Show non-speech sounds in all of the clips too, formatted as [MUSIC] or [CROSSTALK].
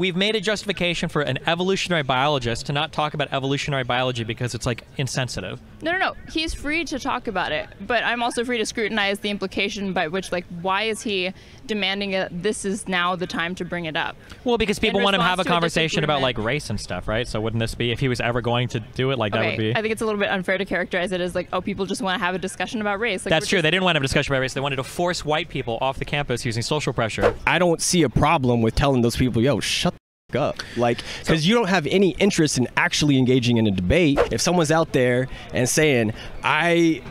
we've made a justification for an evolutionary biologist to not talk about evolutionary biology because it's like insensitive. No, no, no. He's free to talk about it, but I'm also free to scrutinize the implication by which, like, why is he demanding it? This is now the time to bring it up. Well, because people In want to have a response a conversation about like race and stuff, right? So wouldn't this be if he was ever going to do it like that would be? I think it's a little bit unfair to characterize it as like, oh, people just want to have a discussion about race. Like, That's true. just- They didn't want to have a discussion about race. They wanted to force white people off the campus using social pressure. I don't see a problem with telling those people, yo, shut the f- up. Like, because you don't have any interest in actually engaging in a debate. If someone's out there and saying, I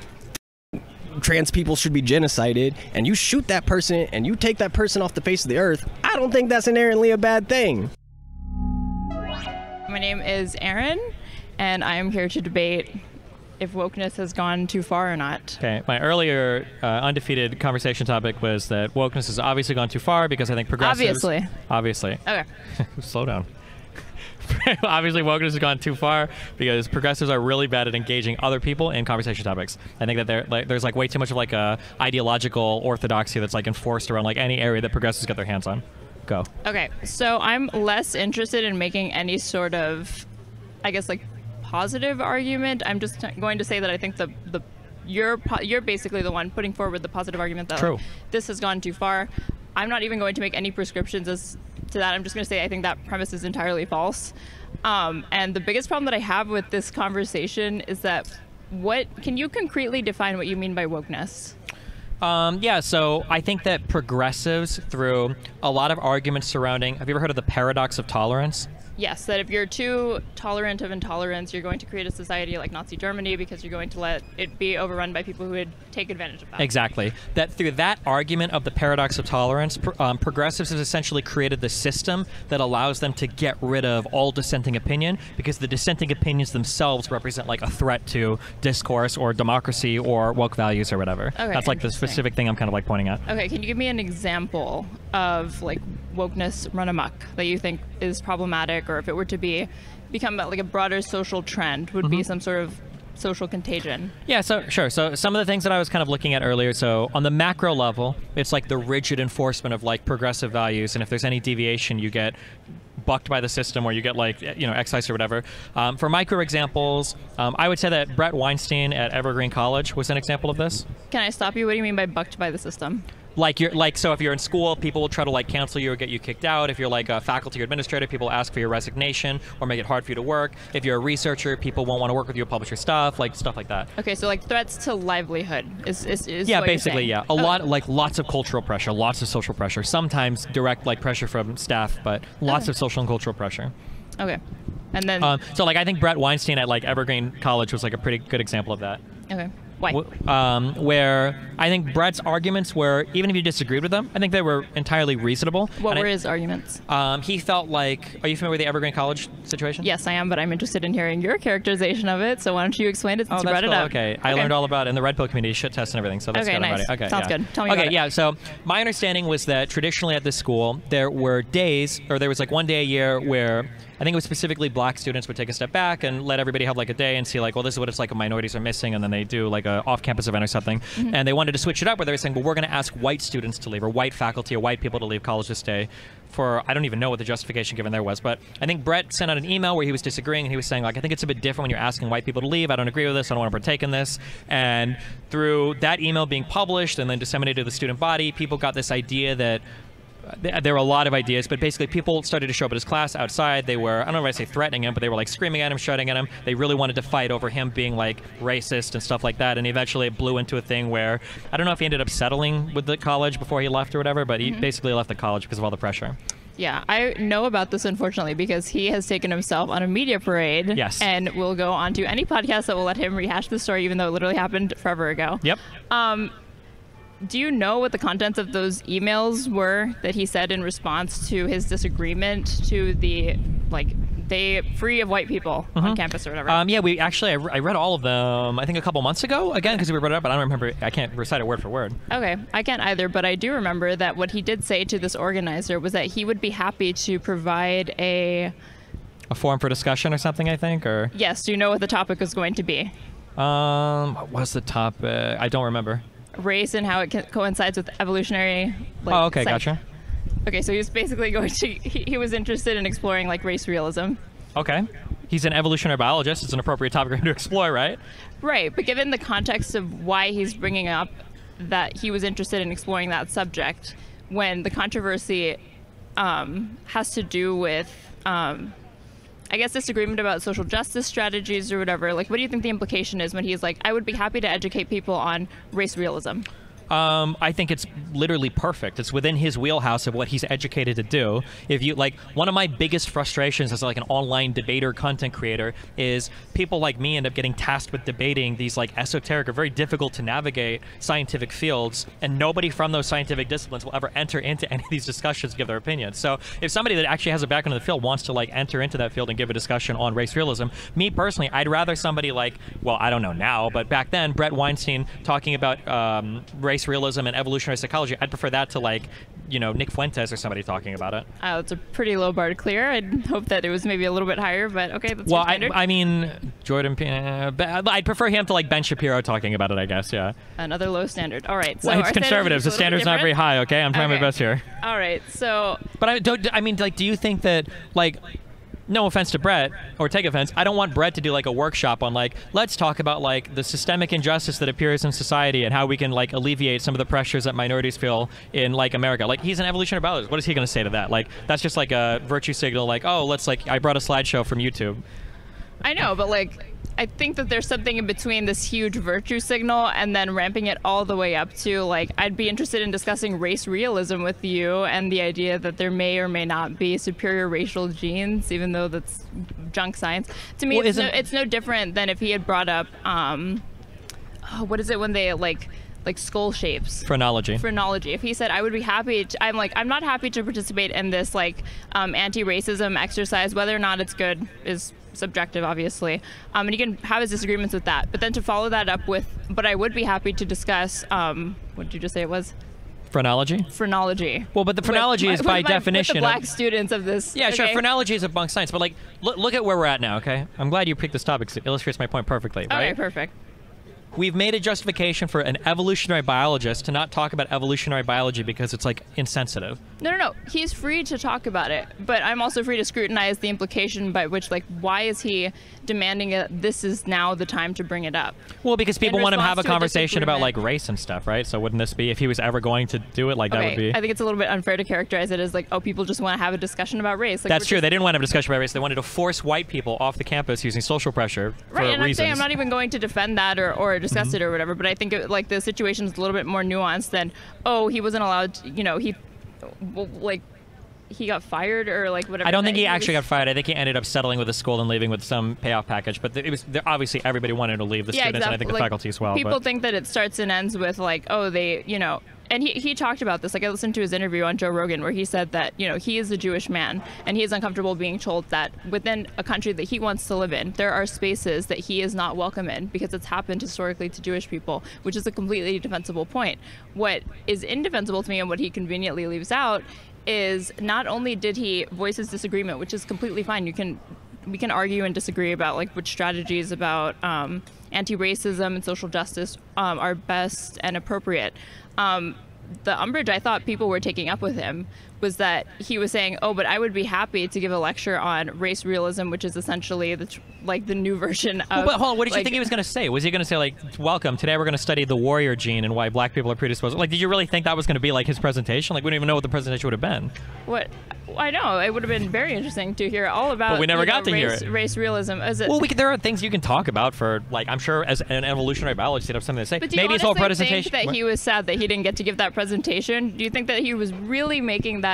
trans people should be genocided and you shoot that person and you take that person off the face of the earth i don't think that's inherently a bad thing My name is Erin, and I am here to debate if wokeness has gone too far or not. Okay, my earlier uh, undefeated conversation topic was that wokeness has obviously gone too far because I think progressives. Obviously. Obviously. Okay. [LAUGHS] Slow down. [LAUGHS] obviously, wokeness has gone too far because progressives are really bad at engaging other people in conversation topics. I think that like, there's like way too much of like a ideological orthodoxy that's like enforced around like any area that progressives get their hands on. Go. Okay, so I'm less interested in making any sort of, I guess, like positive argument. I'm just going to say that I think the the you're po- you're basically the one putting forward the positive argument that like, this has gone too far. I'm not even going to make any prescriptions as to that. I'm just going to say I think that premise is entirely false. Um, and the biggest problem that I have with this conversation is that what can you concretely define what you mean by wokeness? Um, yeah, so I think that progressives, through a lot of arguments surrounding, have you ever heard of the paradox of tolerance? Yes, that if you're too tolerant of intolerance, you're going to create a society like Nazi Germany because you're going to let it be overrun by people who would take advantage of that. Exactly. That through that argument of the paradox of tolerance, pr- um, progressives have essentially created the system that allows them to get rid of all dissenting opinion because the dissenting opinions themselves represent like a threat to discourse or democracy or woke values or whatever. Okay, That's like the specific thing I'm kind of like pointing at. Okay, can you give me an example of like wokeness run amok that you think is problematic, or if it were to be become like a broader social trend, would Mm-hmm. be some sort of social contagion? Yeah, so sure. So some of the things that I was kind of looking at earlier. So on the macro level, it's like the rigid enforcement of like progressive values, and if there's any deviation, you get bucked by the system or you get like you know excised or whatever. Um, for micro examples, um, I would say that Brett Weinstein at Evergreen College was an example of this. Can I stop you? What do you mean by bucked by the system? Like you're like so if you're in school, people will try to like cancel you or get you kicked out. If you're like a faculty or administrator, people ask for your resignation or make it hard for you to work. If you're a researcher, people won't want to work with you or publish your stuff, like stuff like that. Okay, so like threats to livelihood is is, is Yeah, basically, yeah. A Okay. lot, like lots of cultural pressure, lots of social pressure. Sometimes direct, like pressure from staff, but lots Okay. of social and cultural pressure. Okay, and then Um, so, like, I think Brett Weinstein at like Evergreen College was like a pretty good example of that. okay, why? Um, where I think Brett's arguments were, even if you disagreed with them, I think they were entirely reasonable. What And were I- his arguments? Um, he felt like, are you familiar with the Evergreen College situation? Yes, I am, but I'm interested in hearing your characterization of it. So why don't you explain it since Oh, you brought cool. it up? Okay, I learned all about it in the Red Pill community, shit test and everything. So that's Okay, good. Nice. Okay, Sounds yeah. good. Tell me okay, about it. yeah. So my understanding was that traditionally at this school there were days, or there was like one day a year where I think it was specifically black students would take a step back and let everybody have like a day and see like, well, this is what it's like when minorities are missing, and then they do like a off-campus event or something. Mm-hmm. And they wanted to switch it up where they were saying, well, we're going to ask white students to leave, or white faculty, or white people to leave college this day. For I don't even know what the justification given there was, but I think Brett sent out an email where he was disagreeing and he was saying like, I think it's a bit different when you're asking white people to leave. I don't agree with this. I don't want to partake in this. And through that email being published and then disseminated to the student body, people got this idea that th- there were a lot of ideas, but basically people started to show up at his class outside. They were, I don't know if I say threatening him, but they were like screaming at him, shouting at him. They really wanted to fight over him being like racist and stuff like that. And eventually it blew into a thing where I don't know if he ended up settling with the college before he left or whatever, but he basically left the college because of all the pressure. Yeah, I know about this unfortunately because he has taken himself on a media parade. Yes. And will go on to any podcast that will let him rehash the story, even though it literally happened forever ago. Yep. Um, do you know what the contents of those emails were that he said in response to his disagreement to the like they free of white people on campus or whatever? Um, yeah, we actually I, re- I read all of them. I think a couple months ago again because we read it up, but I don't remember. I can't recite it word for word. Okay, I can't either, but I do remember that what he did say to this organizer was that he would be happy to provide a A forum for discussion or something, I think, or yes. Do you know what the topic was going to be? um, what was the topic? I don't remember. Race and how it co- coincides with evolutionary. Like, oh, okay, gotcha. Okay, so he was basically [LAUGHS] going to. He, he was interested in exploring like race realism. Okay. He's an evolutionary biologist. It's an appropriate topic [LAUGHS] to explore, right? Right, but given the context of why he's bringing up that he was interested in exploring that subject, when the controversy um, has to do with, um, I guess, disagreement about social justice strategies or whatever, like, what do you think the implication is when he's like, I would be happy to educate people on race realism? Um, I think it's literally perfect. It's within his wheelhouse of what he's educated to do. If you like, one of my biggest frustrations as like an online debater, content creator, is people like me end up getting tasked with debating these like esoteric or very difficult to navigate scientific fields, and nobody from those scientific disciplines will ever enter into [LAUGHS] any of these discussions, to give their opinions. So if somebody that actually has a background in the field wants to like enter into that field and give a discussion on race realism, me personally, I'd rather somebody like, well, I don't know now, but back then, Brett Weinstein talking about um, race realism and evolutionary psychology. I'd prefer that to like, you know, Nick Fuentes or somebody talking about it. Uh, it's a pretty low bar to clear. I'd [LAUGHS] hope that it was maybe a little bit higher, but okay, that's Well, I. I mean, Jordan. P- uh, I'd prefer him to like Ben Shapiro talking about it. I guess. Yeah. Another low standard. All right. So well, it's conservatives. The standard's not very high. Okay, I'm trying my best here. All right. So But I don't. I mean, like, do you think that like? No offense to Brett, or take offense. I don't want Brett to do like a workshop on like, let's talk about like the systemic injustice that appears in society and how we can like alleviate some of the pressures that minorities feel in like America. Like, he's an evolutionary biologist. What is he going to say to that? Like, that's just like a virtue signal. Like, oh, let's like, I brought a slideshow from YouTube. I know, but like, I think that there's something in between this huge virtue signal and then ramping it all the way up to like, I'd be interested in discussing race realism with you and the idea that there may or may not be superior racial genes, even though that's junk science. To me, Well, it's, no, it's no different than if he had brought up, um, oh, what is it when they like, like skull shapes? Phrenology. phrenology. If he said, I would be happy, to, I'm like, I'm not happy to participate in this like um, anti-racism exercise. Whether or not it's good is subjective, obviously. Um, and you can have his disagreements with that. But then to follow that up with, but I would be happy to discuss, um, what did you just say it was? Phrenology. Phrenology. Well, but the phrenology [LAUGHS] With- is by my- definition. With the of- black students of this. Yeah, sure. Phrenology is a bunk science, but like, look, look at where we're at now. Okay, I'm glad you picked this topic 'cause it illustrates my point perfectly. Okay, Right? perfect. We've made a justification for an evolutionary biologist to not talk about evolutionary biology because it's like insensitive. No, no, no. He's free to talk about it, but I'm also free to scrutinize the implication by which, like, why is he demanding it? This is now the time to bring it up. Well, because people want to have a to a conversation about like race and stuff, right? So wouldn't this be if he was ever going to do it? Like that would be. I think it's a little bit unfair to characterize it as like, oh, people just want to have a discussion about race. Like, That's true. just- They didn't want to have a discussion about race. They wanted to force white people off the campus using social pressure for Right, and I'm reasons. saying I'm not even going to defend that or, or discuss Mm-hmm. it or whatever, but I think it, like the situation is a little bit more nuanced than, oh, he wasn't allowed, to, you know, he, like, he got fired or like whatever. I don't think he actually was- got fired. I think he ended up settling with the school and leaving with some payoff package. But it was obviously everybody wanted to leave the yeah, students exactly. and I think the like, faculty as well. People but. think that it starts and ends with like, oh, they, you know, and he, he talked about this. Like I listened to his interview on Joe Rogan where he said that you know he is a Jewish man and he is uncomfortable being told that within a country that he wants to live in, there are spaces that he is not welcome in because it's happened historically to Jewish people, which is a completely defensible point. What is indefensible to me and what he conveniently leaves out is not only did he voice his disagreement, which is completely fine. You can we can argue and disagree about like which strategies about um, anti-racism and social justice um, are best and appropriate. Um, the umbrage I thought people were taking up with him was that he was saying, "Oh, but I would be happy to give a lecture on race realism, which is essentially the tr- like the new [LAUGHS] version of." Well, but hold on, what did you think he was going to say? Was he going to say like, "Welcome, today we're going to study the warrior gene and why black people are predisposed"? Like, did you really think that was going to be like his presentation? Like, we don't even know what the presentation would have been. What I know it would have been very interesting to hear all about. But we never know, got to hear race, it. Race realism. Is it? Well, we there are things you can talk about for like I'm sure as an evolutionary biologist you'd have something to say. But do you Maybe his whole presentation. think that he was sad that he didn't get to give that presentation? Do you think that he was really making that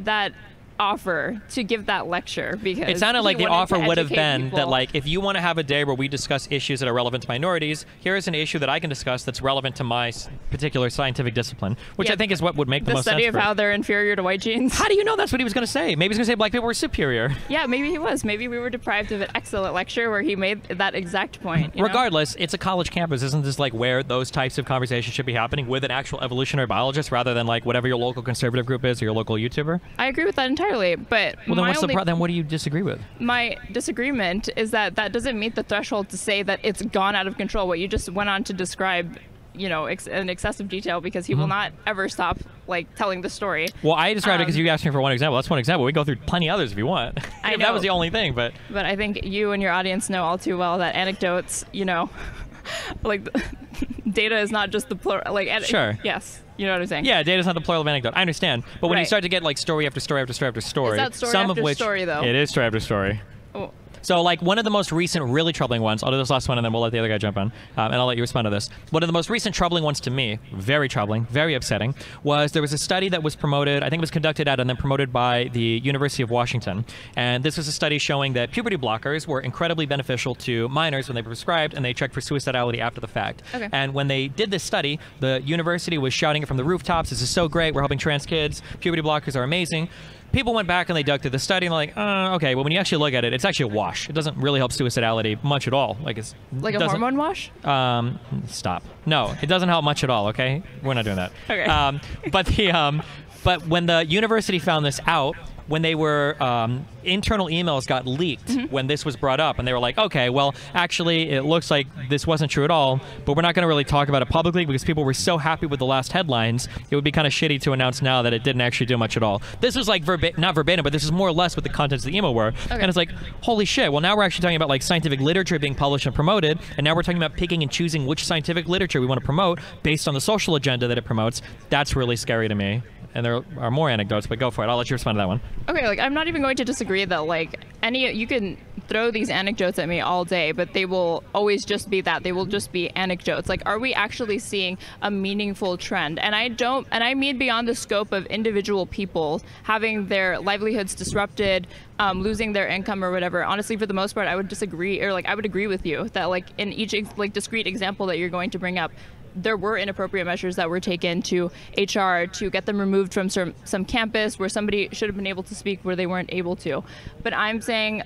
that offer to give that lecture because It sounded like the offer would have been people? that, like, if you want to have a day where we discuss issues that are relevant to minorities, here is an issue that I can discuss that's relevant to my particular scientific discipline, which Yeah, I think is what would make the, the most study of how they're inferior to white genes. How do you know that's what he was going to say? Maybe he's going to say black people were superior. [LAUGHS] yeah, maybe he was. Maybe we were deprived of an excellent lecture where he made that exact point. you know? Regardless, it's a college campus. Isn't this like where those types of conversations should be happening with an actual evolutionary biologist rather than like whatever your local conservative group is or your local YouTuber? I agree with that entirely. But Well, then what's the only pro- then what do you disagree with? my disagreement is that that doesn't meet the threshold to say that it's gone out of control. What you just went on to describe you know, ex- in excessive detail because he will not ever stop like telling the story. Well, I described it because Um, you asked me for one example. That's one example. We go through plenty others if you want. [LAUGHS] I if that was the only thing, but But I think you and your audience know all too well that anecdotes, you know, [LAUGHS] like [LAUGHS] data is not just the plural. Like, ane- Sure. Yes, you know what I'm saying. yeah, data's not the plural of anecdote. I understand. But when you start to get like story after story after story after story, that story some after of which story, though? it is story after story. Oh, So, like, one of the most recent, really troubling ones, I'll do this last one and then we'll let the other guy jump on, um, and I'll let you respond to this. One of the most recent troubling ones to me, very troubling, very upsetting, was there was a study that was promoted, I think it was conducted at and then promoted by the University of Washington. And this was a study showing that puberty blockers were incredibly beneficial to minors when they were prescribed and they checked for suicidality after the fact. Okay. And when they did this study, the university was shouting it from the rooftops this is so great, we're helping trans kids, puberty blockers are amazing people went back and they dug through the study and they're like, uh, okay, well, when you actually look at it, it's actually a wash. It doesn't really help suicidality much at all. Like it's like a doesn't- hormone wash? Um, stop. No, it doesn't help much at all. Okay, we're not doing that. Okay. Um, but the um, but when the university found this out, when they were um, internal emails got leaked Mm-hmm. when this was brought up, and they were like, okay, well, actually, it looks like this wasn't true at all, but we're not going to really talk about it publicly because people were so happy with the last headlines. It would be kind of shitty to announce now that it didn't actually do much at all. This was like verba- not verbatim, but this is more or less what the contents of the email were. And it's like, holy shit! Well, now we're actually talking about like scientific literature being published and promoted, and now we're talking about picking and choosing which scientific literature we want to promote based on the social agenda that it promotes. That's really scary to me. And there are more anecdotes, but go for it. I'll let you respond to that one. Okay, like I'm not even going to disagree that like any you can throw these anecdotes at me all day, but they will always just be that. They will just be anecdotes. Like are we actually seeing a meaningful trend? And I don't and I mean beyond the scope of individual people having their livelihoods disrupted, um, losing their income or whatever. Honestly, for the most part, I would disagree or like I would agree with you that like in each like discrete example that you're going to bring up, there were inappropriate measures that were taken to HR to get them removed from some, some campus where somebody should have been able to speak where they weren't able to. But I'm saying,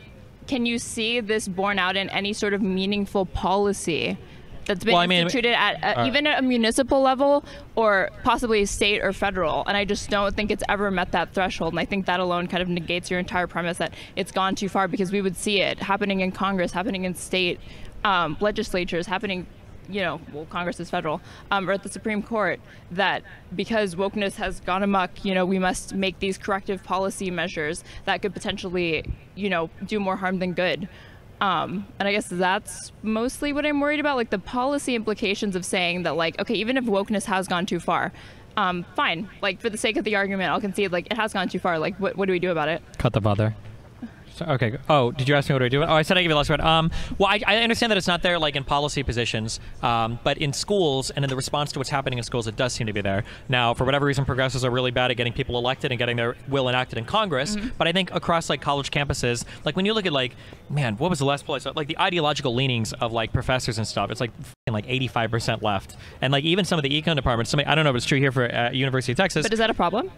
can you see this borne out in any sort of meaningful policy? That's been Well, I mean- instituted at uh, Uh, even at a municipal level or possibly state or federal, and I just don't think it's ever met that threshold. And I think that alone kind of negates your entire premise that it's gone too far because we would see it happening in Congress, happening in state um, legislatures, happening you know, well, Congress is federal, um, or at the Supreme Court, that because wokeness has gone amok, you know, we must make these corrective policy measures that could potentially, you know, do more harm than good. Um, and I guess that's mostly what I'm worried about, like the policy implications of saying that, like, okay, even if wokeness has gone too far, um, fine. Like for the sake of the argument, I'll concede like it has gone too far. Like, what, what do we do about it? Cut the bother. Okay. Oh, did you ask me what do I do? Oh, I said I give you the last word. Um, well, I, I understand that it's not there like in policy positions, um, but in schools and in the response to what's happening in schools, it does seem to be there. Now, for whatever reason, progressives are really bad at getting people elected and getting their will enacted in Congress. But I think across like college campuses, like when you look at like, man, what was the last place? Like the ideological leanings of like professors and stuff, it's like like 85% left, and like even some of the econ departments. Somebody, I don't know if it's true here for uh, University of Texas. But is that a problem?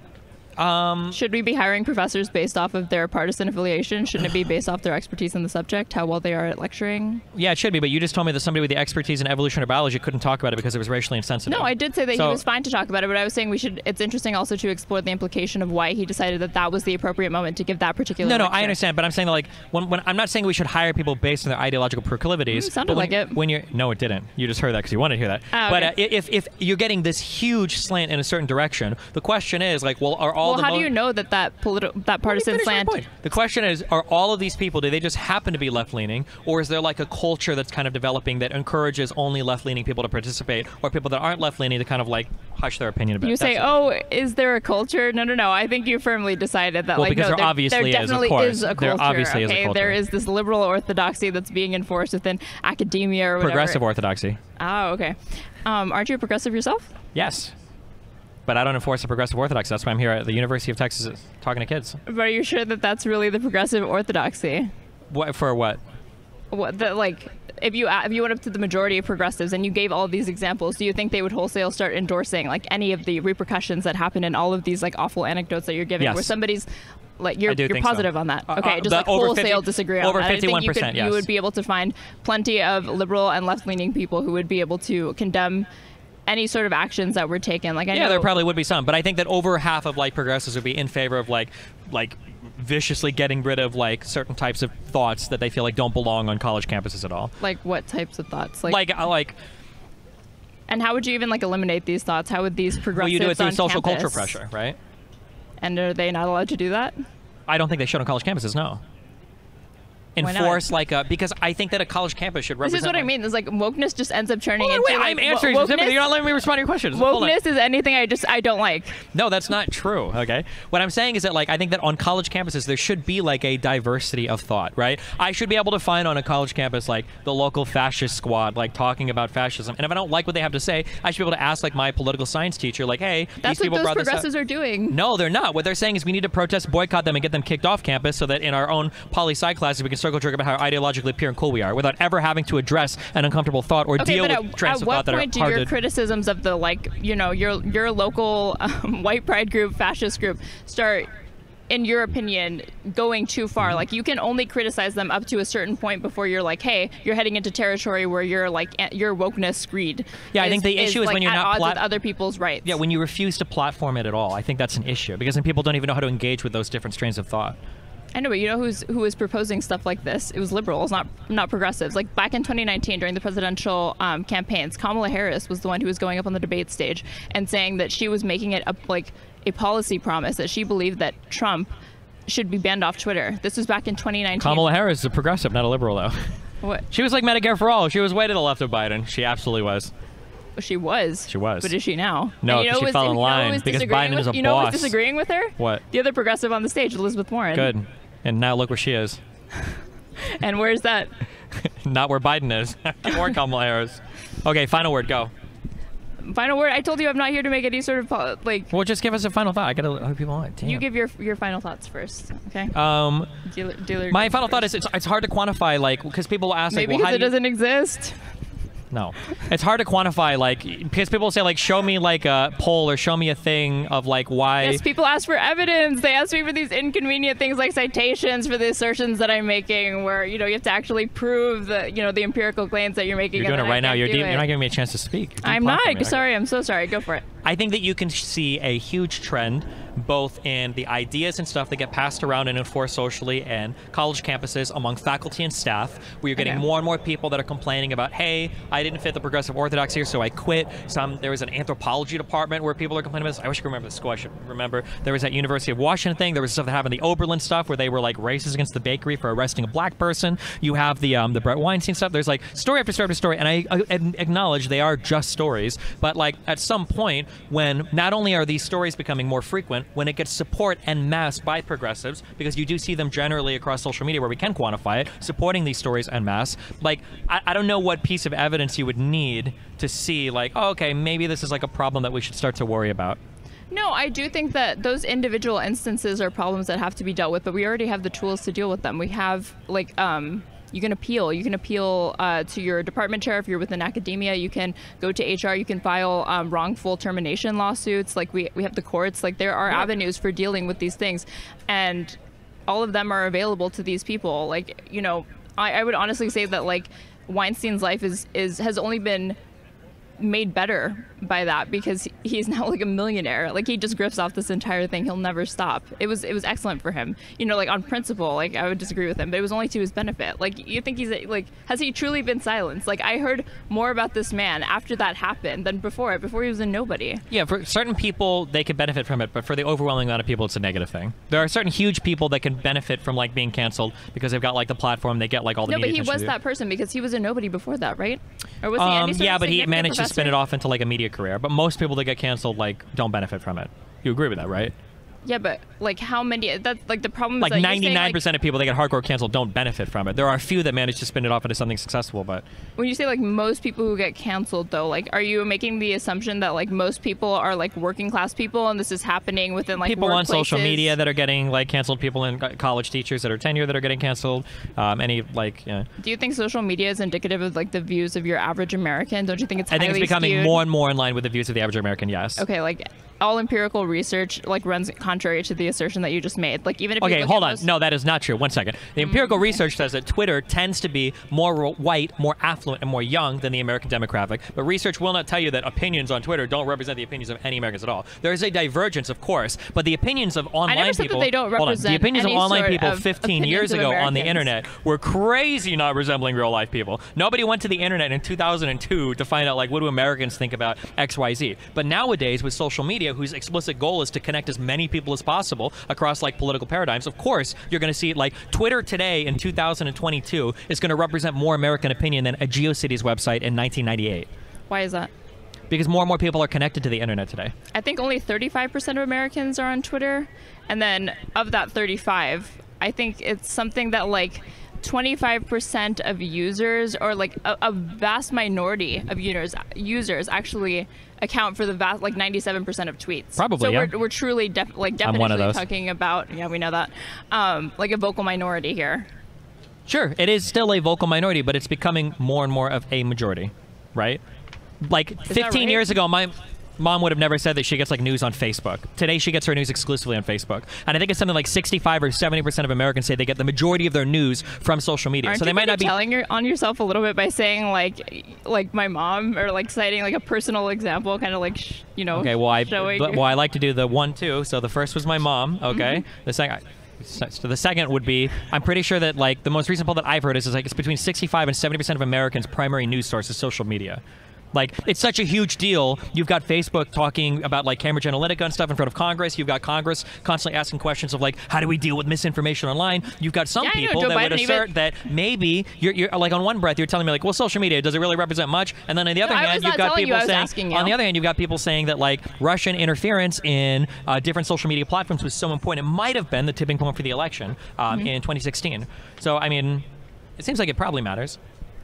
Um, Should we be hiring professors based off of their partisan affiliation? Shouldn't it be based off their expertise in the subject, how well they are at lecturing? Yeah, it should be, but you just told me that somebody with the expertise in evolutionary biology couldn't talk about it because it was racially insensitive. No, I did say that So- he was fine to talk about it, but I was saying we should. It's interesting also to explore the implication of why he decided that that was the appropriate moment to give that particular. No, no, lecture. I understand, but I'm saying that, like when, when I'm not saying we should hire people based on their ideological proclivities. Mm, sounded when, like it. When you're no, it didn't. You just heard that because you wanted to hear that. Ah, But okay. uh, if if you're getting this huge slant in a certain direction, the question is like, well, are all Well, how mo- do you know that that political that partisan slant? The question is, are all of these people, do they just happen to be left leaning, or is there like a culture that's kind of developing that encourages only left leaning people to participate, or people that aren't left leaning to kind of like hush their opinion a bit? You say, "Oh, is there a culture?" No, no, no. I think you firmly decided that. Well, like, because no, there obviously is, of definitely course. is a There culture. obviously is a okay, culture. there is this liberal orthodoxy that's being enforced within academia or whatever. progressive orthodoxy. Oh, okay. Um, aren't you a progressive yourself? Yes. But I don't enforce the progressive orthodoxy. That's why I'm here at the University of Texas talking to kids. But are you sure that that's really the progressive orthodoxy? What for? What? What that like? If you if you went up to the majority of progressives and you gave all these examples, do you think they would wholesale start endorsing like any of the repercussions that happen in all of these like awful anecdotes that you're giving, Yes. where somebody's like you're you're think so. positive on that? Uh, Okay, uh, just like wholesale 50 disagree on over that. I think you 51%, could yes. you would be able to find plenty of liberal and left leaning people who would be able to condemn any sort of actions that were taken. Like I Yeah, know there probably would be some, but I think that over half of like progressives would be in favor of like like viciously getting rid of like certain types of thoughts that they feel like don't belong on college campuses at all. like what types of thoughts like Like uh, like And how would you even like eliminate these thoughts? How would these progressives? Well, you do it through social culture pressure, right? And are they not allowed to do that? I don't think they should on college campuses. No. Enforce like a because I think that a college campus should This is what I like- mean. It's like wokeness just ends up turning into. wait, like, I'm answering wokeness, specifically. You're not letting me respond to your questions. Wokeness is anything I just I don't like. No, that's not true. Okay. What I'm saying is that like I think that on college campuses there should be like a diversity of thought, right? I should be able to find on a college campus like the local fascist squad like talking about fascism. And if I don't like what they have to say, I should be able to ask like my political science teacher like, "Hey, That's these people what those brought progressives are doing. No, they're not. What they're saying is we need to protest, boycott them, and get them kicked off campus so that in our own poli sci classes we can circle jerk about how ideologically pure and cool we are without ever having to address an uncomfortable thought or Okay, deal with at, trends at of what thought that point are do your criticisms of the like you know your your local um, [LAUGHS] white pride group, fascist group start? In your opinion, going too Mm-hmm. far, like you can only criticize them up to a certain point before you're like, hey, you're heading into territory where you're like your wokeness greed. Yeah, I think the issue is like, when you're not plat- with other people's rights. Yeah, when you refuse to platform it at all, I think that's an issue because then people don't even know how to engage with those different strains of thought. I know, but you know who's who was proposing stuff like this? It was liberals, not not progressives. Like back in 2019, during the presidential um, campaigns, Kamala Harris was the one who was going up on the debate stage and saying that she was making it a, like a policy promise that she believed that Trump should be banned off Twitter. This was back in 2019. Kamala Harris is a progressive, not a liberal, though. [LAUGHS] what She was like Medicare for all. She was way to the left of Biden. She absolutely was. she was. She was. But is she now? No, And you know she was- fell in you know line because Biden with, is a You know who boss. was disagreeing with her? What? The other progressive on the stage, Elizabeth Warren. Good. And now look where she is. [LAUGHS] And where's that? [LAUGHS] Not where Biden is. or Kamala Harris. Okay, final word. Go. Final word. I told you I'm not here to make any sort of like. Well, just give us a final thought. I gotta let people on. Damn. You give your your final thoughts first, okay? Um, Dealer, dealer my final thought is it's, it's hard to quantify, like, because people ask, like, maybe well, how because it do doesn't exist. No, it's hard to quantify. Like because people say like, show me like a poll or show me a thing of like why. Yes, people ask for evidence. They ask me for these inconvenient things like citations for the assertions that I'm making, where you know you have to actually prove the you know the empirical claims that you're making. You're doing it right now. You're, do de- it. you're not giving me a chance to speak. I'm not. Sorry, I'm so sorry. Go for it. I think that you can see a huge trend both in the ideas and stuff that get passed around and enforced socially and college campuses among faculty and staff, where you're getting Okay. more and more people that are complaining about, hey, I didn't fit the progressive orthodoxy here, so I quit. Some there was an anthropology department where people are complaining about this. I wish I could remember the school. I should remember. There was that University of Washington thing. There was stuff that happened, the Oberlin stuff, where they were like racist against the bakery for arresting a black person. You have the um, the Brett Weinstein stuff. There's like story after story after story, and I, I acknowledge they are just stories. But like at some point, when not only are these stories becoming more frequent, when it gets support en masse by progressives, because you do see them generally across social media where we can quantify it, supporting these stories en masse. Like I, I don't know what piece of evidence you would need to see like, oh, okay, maybe this is like a problem that we should start to worry about. No, I do think that those individual instances are problems that have to be dealt with, but we already have the tools to deal with them. We have like um you can appeal. You can appeal uh, to your department chair if you're within academia. You can go to HR. You can file um, wrongful termination lawsuits. Like we, we have the courts. Like there are avenues for dealing with these things, and all of them are available to these people. Like you know, I, I would honestly say that like Weinstein's life is is has only been made better by that because he's [LAUGHS] now like a millionaire. Like he just grips off this entire thing. He'll never stop. It was it was excellent for him. You know, like on principle, like I would disagree with him, but it was only to his benefit. Like you think he's like has he truly been silenced? Like I heard more about this man after that happened than before. Before he was a nobody. Yeah, for certain people they could benefit from it, but for the overwhelming amount of people, it's a negative thing. There are certain huge people that can benefit from like being canceled because they've got like the platform, they get like all the No, but he was that person because he was a nobody before that, right? Or was he Um, yeah, but he managed to spin it off into like a media career. But most people that get canceled like don't benefit from it. You agree with that, right? Yeah, but like how many? That's like the problem. Is Like ninety nine percent of people that get hardcore canceled don't benefit from it. There are a few that manage to spin it off into something successful, but When you say like most people who get canceled though, like are you making the assumption that like most people are like working class people and this is happening within like people on social media that are getting like canceled, people in college teachers that are tenure that are getting canceled, um, any like yeah. Do you think social media is indicative of like the views of your average American? Don't you think it's I think it's becoming skewed? more and more in line with the views of the average American. Yes. Okay, like all empirical research like runs contrary to the assertion that you just made. Like even if Okay, hold on. No, that is not true. One second. The empirical mm, research says that Twitter tends to be more white, more affluent, and more young than the American demographic. But research will not tell you that opinions on Twitter don't represent the opinions of any Americans at all. There is a divergence, of course, but the opinions of online I never said that people. they don't represent hold on. The opinions of online people of 15 years ago on the internet were crazy not resembling real life people. Nobody went to the internet in 2002 to find out like what do Americans think about XYZ. But nowadays with social media whose explicit goal is to connect as many people as possible across like political paradigms, of course you're going to see like Twitter today in 2022 is going to represent more American opinion than a GeoCities website in 1998 Why is that? because more and more people are connected to the internet today. I think only 35% of Americans are on Twitter. And then of that 35, I think it's something that like 25% of users or like a, a vast minority of users users actually account for the vast like 97% of tweets. Probably, So yeah. we're, we're truly def- like I'm one of those. talking about yeah, we know that. Um, like a vocal minority here. Sure, it is still a vocal minority, but it's becoming more and more of a majority, right? Like 15 right? years ago, my mom would have never said that she gets like news on Facebook. Today, she gets her news exclusively on Facebook, and I think it's something like 65 or 70 percent of Americans say they get the majority of their news from social media. Aren't so they might not be. telling your, on yourself a little bit by saying like like my mom or like citing like a personal example, kind of like sh- you know. Okay, well I well I like to do the one two. So the first was my mom. Okay, Mm-hmm. the second. So the second would be I'm pretty sure that like the most recent poll that I've heard is, is like it's between 65 and 70 percent of Americans' primary news source is social media. Like it's such a huge deal. You've got Facebook talking about like Cambridge Analytica and stuff in front of Congress. You've got Congress constantly asking questions of like how do we deal with misinformation online. You've got some Yeah, people that would assert even- that maybe you're, you're like on one breath you're telling me like well social media does it really represent much, and then on the other was hand you've got telling you, people saying on the other hand you've got people saying that like Russian interference in uh, different social media platforms was so important it might have been the tipping point for the election um, Mm-hmm. in 2016. So I mean, it seems like it probably matters.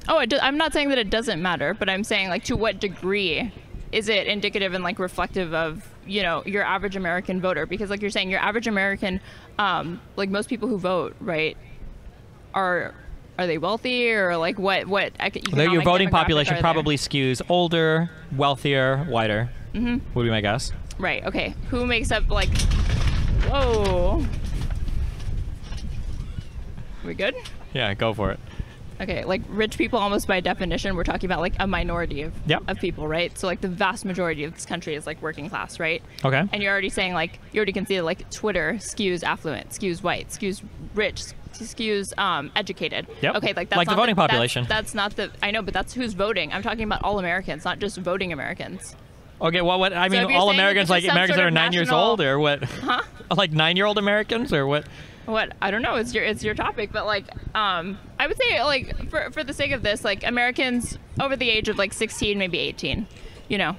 Oh, it do- I'm not saying that it doesn't matter, but I'm saying like to what degree is it indicative and like reflective of you know your average American voter? Because like you're saying, your average American, um, like most people who vote, right, are are they wealthy or like what what? your voting population probably skews older, wealthier, whiter. Mm-hmm. Would be my guess. right. Okay, who makes up like? Whoa. We good? Yeah, go for it. Okay, like rich people, almost by definition, we're talking about like a minority of, Yep. of people, right? So like the vast majority of this country is like working class, right? Okay. And you're already saying like you already can see that like Twitter skews affluent, skews white, skews rich, skews um, educated. Yep. Okay, like that's Like the voting that's- population. That's, not the I know, but that's who's voting. I'm talking about all Americans, not just voting Americans. Okay, well, what I mean, all Americans, like Americans sort that are of nine years old, or what? Huh? [LAUGHS] like nine-year-old Americans, or what? What I don't know. It's your it's your topic, but like um, I would say like for for the sake of this, like Americans over the age of like 16, maybe 18, you know.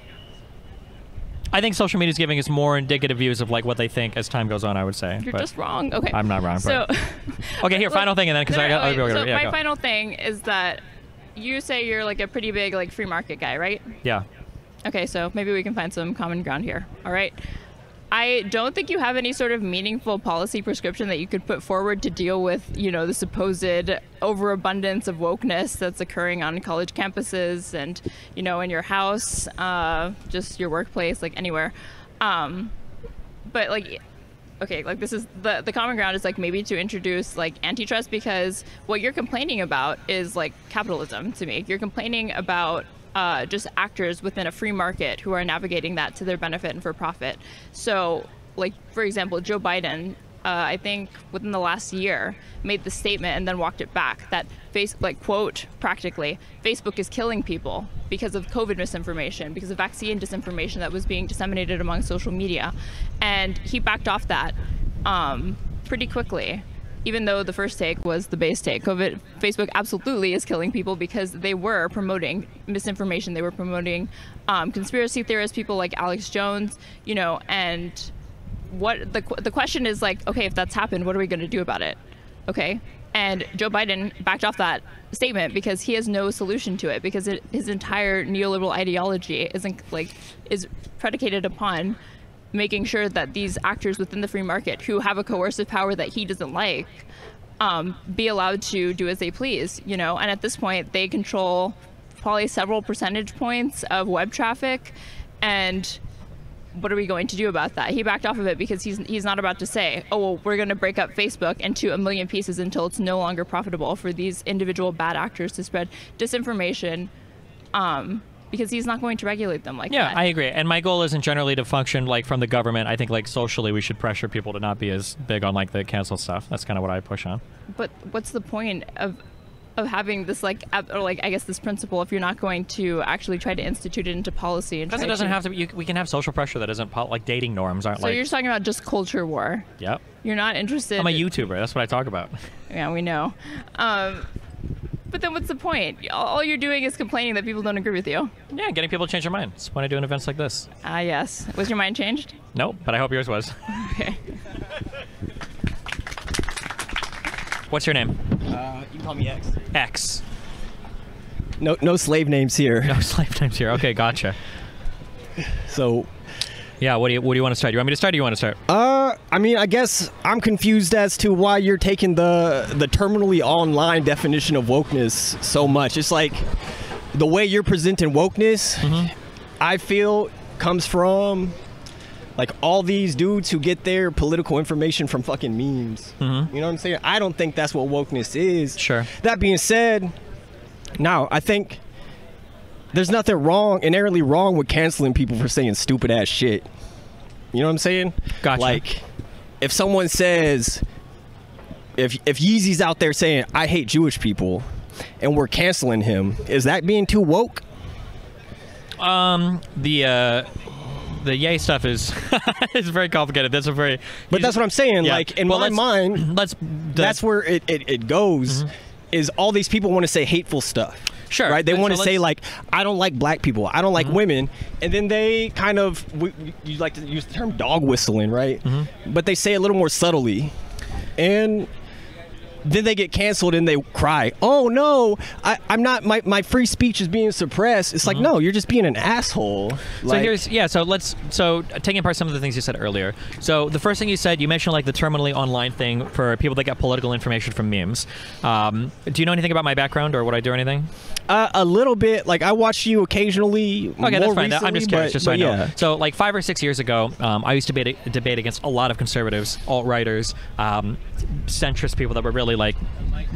I think social media is giving us more indicative views of like what they think as time goes on. I would say. You're but- just wrong. Okay. I'm not wrong, So, [LAUGHS] Okay, here, [LAUGHS] final thing, and then because No, I no, got. wait, okay, so yeah, my go. final thing is that you say you're like a pretty big like free market guy, right? yeah. Okay, so maybe we can find some common ground here. All right. I don't think you have any sort of meaningful policy prescription that you could put forward to deal with, you know, the supposed overabundance of wokeness that's occurring on college campuses and, you know, in your house, uh, just your workplace, like anywhere. Um, but like okay like this is the the common ground is like maybe to introduce like antitrust because what you're complaining about is like capitalism to me you're complaining about uh, just actors within a free market who are navigating that to their benefit and for profit so like for example joe biden uh, I think within the last year made the statement and then walked it back that face like quote practically Facebook is killing people because of COVID misinformation, because of vaccine disinformation that was being disseminated among social media, and he backed off that um, pretty quickly. Even though the first take was the base take, COVID, Facebook absolutely is killing people because they were promoting misinformation. They were promoting um, conspiracy theorists, people like Alex Jones, you know, and what the the question is like, okay, if that's happened, what are we going to do about it? Okay, and Joe Biden backed off that statement because he has no solution to it because it, his entire neoliberal ideology isn't like is predicated upon making sure that these actors within the free market who have a coercive power that he doesn't like um, be allowed to do as they please, you know. And at this point, they control probably several percentage points of web traffic, and what are we going to do about that? He backed off of it because he's he's not about to say, oh well, we're going to break up Facebook into a million pieces until it's no longer profitable for these individual bad actors to spread disinformation. Um, because he's not going to regulate them like Yeah, that. Yeah, I agree. And my goal isn't generally to function like from the government. I think like socially we should pressure people to not be as big on like the cancel stuff. That's kind of what I push on. But what's the point of of having this like or like I guess this principle if you're not going to actually try to institute it into policy and Because it doesn't to, have to. Be, you, we can have social pressure that isn't like dating norms aren't So like. you're just talking about just culture war. yep. You're not interested. I'm a YouTuber. That's what I talk about. Yeah, we know. Um, but then what's the point? All all you're doing is complaining that people don't agree with you. Yeah, getting people to change their mind. That's why I do in events like this. Ah, yes. Was your mind changed? Nope, but I hope yours was. [LAUGHS] Okay. What's your name? Uh, you can call me X. X. No, no slave names here. No [LAUGHS] slave names here. Okay, gotcha. So, Yeah. What do you What do you want to start? Do You want me to start? or You want to start? uh, I mean, I guess I'm confused as to why you're taking the the terminally online definition of wokeness so much. It's like the way you're presenting wokeness. Mm-hmm. I feel comes from like all these dudes who get their political information from fucking memes. Mhm. You know what I'm saying? I don't think that's what wokeness is. Sure. That being said, now I think there's nothing wrong, inherently wrong with canceling people for saying stupid ass shit. You know what I'm saying? Gotcha. Like, if someone says, if if Yeezy's out there saying I hate Jewish people, and we're canceling him, is that being too woke? Um. The uh, the Ye stuff is [LAUGHS] is very complicated. That's a very. But that's what I'm saying. Yeah. Like in Well, my let's- mind, Let's. that's where it, it, it goes. Is all these people want to say hateful stuff? Sure. Right? They want so to say Mm-hmm. like, I don't like black people. I don't like women, and then they kind of we, you like to use the term dog whistling, right? Mm-hmm. But they say a little more subtly, and then they get canceled and they cry. Oh no, I, I'm not. My, my free speech is being suppressed. It's like no, you're just being an asshole. Mm-hmm. So here's yeah. So let's so taking apart some of the things you said earlier. So the first thing you said, you mentioned like the terminally online thing for people that get political information from memes. Um, do you know anything about my background or what I do or anything? Uh, a little bit. Like I watch you occasionally. Okay, more that's fine. That- I'm recently, just curious, but- just so I know. yeah. So, like five or six years ago, um, I used to debate, debate against a lot of conservatives, alt righters, um, centrist people that were really like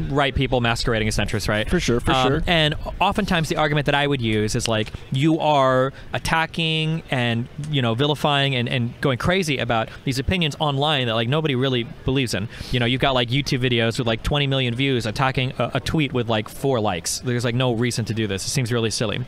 right people masquerading as centrists, right? For sure, for Um, sure. And oftentimes, the argument that I would use is like, you are attacking and you know vilifying and, and going crazy about these opinions online that like nobody really believes in. You know, you've got like YouTube videos with like 20 million views attacking a, a tweet with like four likes. There's like no reason to do this. It seems really silly.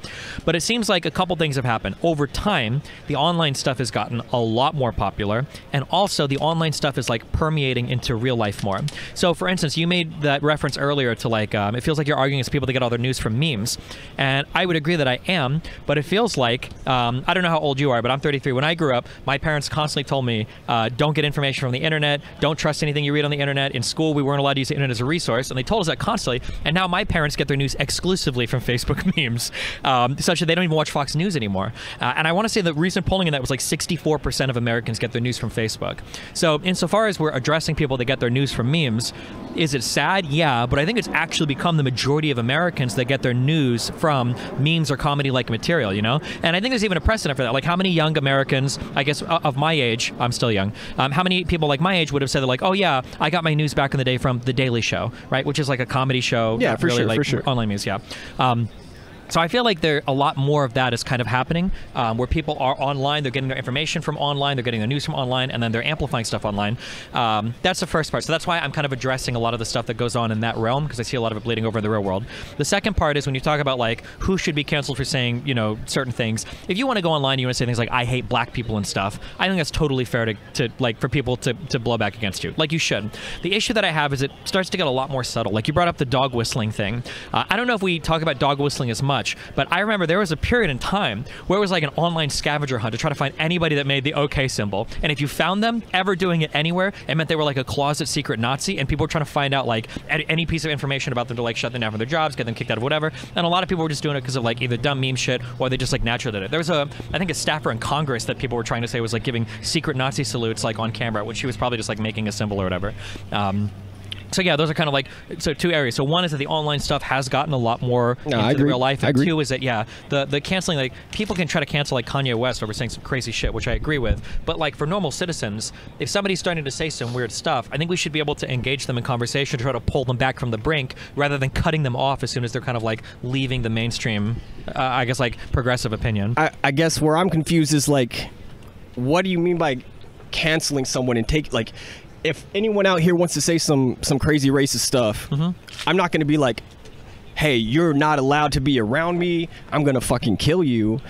But it seems like a couple things have happened. Over time, the online stuff has gotten a lot more popular, and also the online stuff is like permeating into real life more. So, for instance, you made that reference earlier to like, um, it feels like you're arguing against people that get all their news from memes, and I would agree that I am, but it feels like, um, I don't know how old you are, but I'm 33. When I grew up, my parents constantly told me, uh, don't get information from the internet, don't trust anything you read on the internet. In school, we weren't allowed to use the internet as a resource, and they told us that constantly, and now my parents get their news exclusively from [LAUGHS] Facebook [LAUGHS] memes, um, such that they don't even watch Fox News anymore. Uh, and I want to say the recent polling in that was like 64% of Americans get their news from Facebook. So, insofar as we're addressing people that get their news from memes, is it sad? Yeah, but I think it's actually become the majority of Americans that get their news from memes or comedy like material, you know? And I think there's even a precedent for that. Like, how many young Americans, I guess, of my age, I'm still young, um, how many people like my age would have said, that, like, oh, yeah, I got my news back in the day from The Daily Show, right? Which is like a comedy show. Yeah, for really, sure, like, for sure. Online news, yeah. Um, so I feel like there a lot more of that is kind of happening, um, where people are online, they're getting their information from online, they're getting their news from online, and then they're amplifying stuff online. Um, that's the first part. So that's why I'm kind of addressing a lot of the stuff that goes on in that realm because I see a lot of it bleeding over in the real world. The second part is when you talk about like who should be canceled for saying you know certain things. If you want to go online, you want to say things like I hate black people and stuff. I think that's totally fair to, to like for people to, to blow back against you, like you should. The issue that I have is it starts to get a lot more subtle. Like you brought up the dog whistling thing. Uh, I don't know if we talk about dog whistling as much, but I remember there was a period in time where it was like an online scavenger hunt to try to find anybody that made the OK symbol. And if you found them ever doing it anywhere, it meant they were like a closet secret Nazi, and people were trying to find out like any, piece of information about them to like shut them down from their jobs, get them kicked out of whatever. And a lot of people were just doing it because of like either dumb meme shit or they just like naturally did it. There was a, I think a staffer in Congress that people were trying to say was like giving secret Nazi salutes like on camera, when she was probably just like making a symbol or whatever. Um, so yeah, those are kind of like so two areas. So one is that the online stuff has gotten a lot more No, into the real life, I and agree. two is that yeah, the the canceling like people can try to cancel like Kanye West over saying some crazy shit, which I agree with. But like for normal citizens, if somebody's starting to say some weird stuff, I think we should be able to engage them in conversation, to try to pull them back from the brink, rather than cutting them off as soon as they're kind of like leaving the mainstream. Uh, I guess like progressive opinion. I, I guess where I'm confused is like, what do you mean by canceling someone and take like, if anyone out here wants to say some some crazy racist stuff, mm-hmm. I'm not going to be like, hey, you're not allowed to be around me. I'm going to fucking kill you.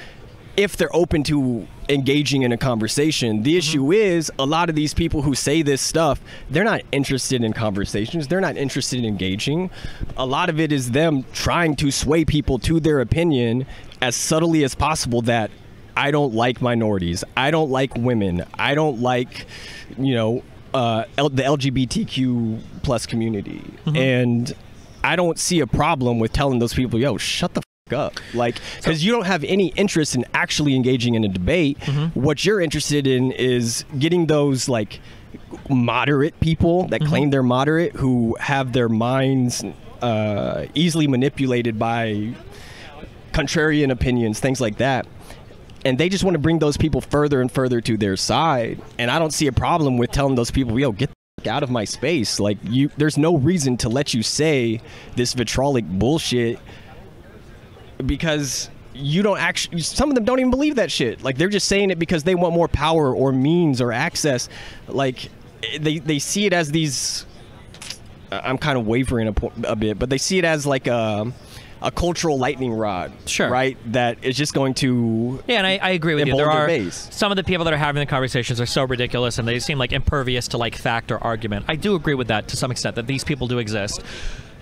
If they're open to engaging in a conversation, the mm-hmm. issue is a lot of these people who say this stuff, they're not interested in conversations. They're not interested in engaging. A lot of it is them trying to sway people to their opinion as subtly as possible that I don't like minorities. I don't like women. I don't like, you know, uh, L- the LGBTQ plus community. And I don't see a problem with telling those people, yo, shut the f- up. Like, because you don't have any interest in actually engaging in a debate. What you're interested in is getting those, like, moderate people that claim they're moderate who have their minds uh, easily manipulated by contrarian opinions, things like that. And they just want to bring those people further and further to their side. And I don't see a problem with telling those people, yo, get the out of my space. Like you there's no reason to let you say this vitrolic bullshit because you don't actually some of them don't even believe that shit. Like they're just saying it because they want more power or means or access. Like they they see it as these I'm kind of wavering a, a bit, but they see it as like a a cultural lightning rod, Sure. right? That is just going to Yeah, and I, I agree with you. There are base. some of the people that are having the conversations are so ridiculous, and they seem like impervious to like fact or argument. I do agree with that to some extent that these people do exist.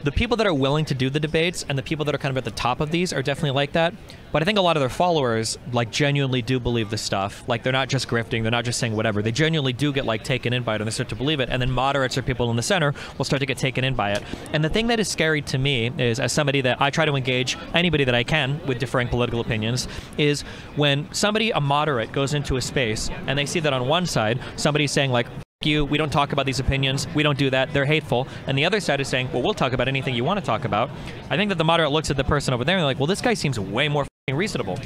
The people that are willing to do the debates and the people that are kind of at the top of these are definitely like that. But I think a lot of their followers like genuinely do believe this stuff. Like they're not just grifting, they're not just saying whatever. They genuinely do get like taken in by it and they start to believe it. And then moderates or people in the center will start to get taken in by it. And the thing that is scary to me is as somebody that I try to engage anybody that I can with differing political opinions is when somebody a moderate goes into a space and they see that on one side somebody's saying like you. We don't talk about these opinions. We don't do that. They're hateful. And the other side is saying, well, we'll talk about anything you want to talk about. I think that the moderate looks at the person over there and they're like, well, this guy seems way more reasonable.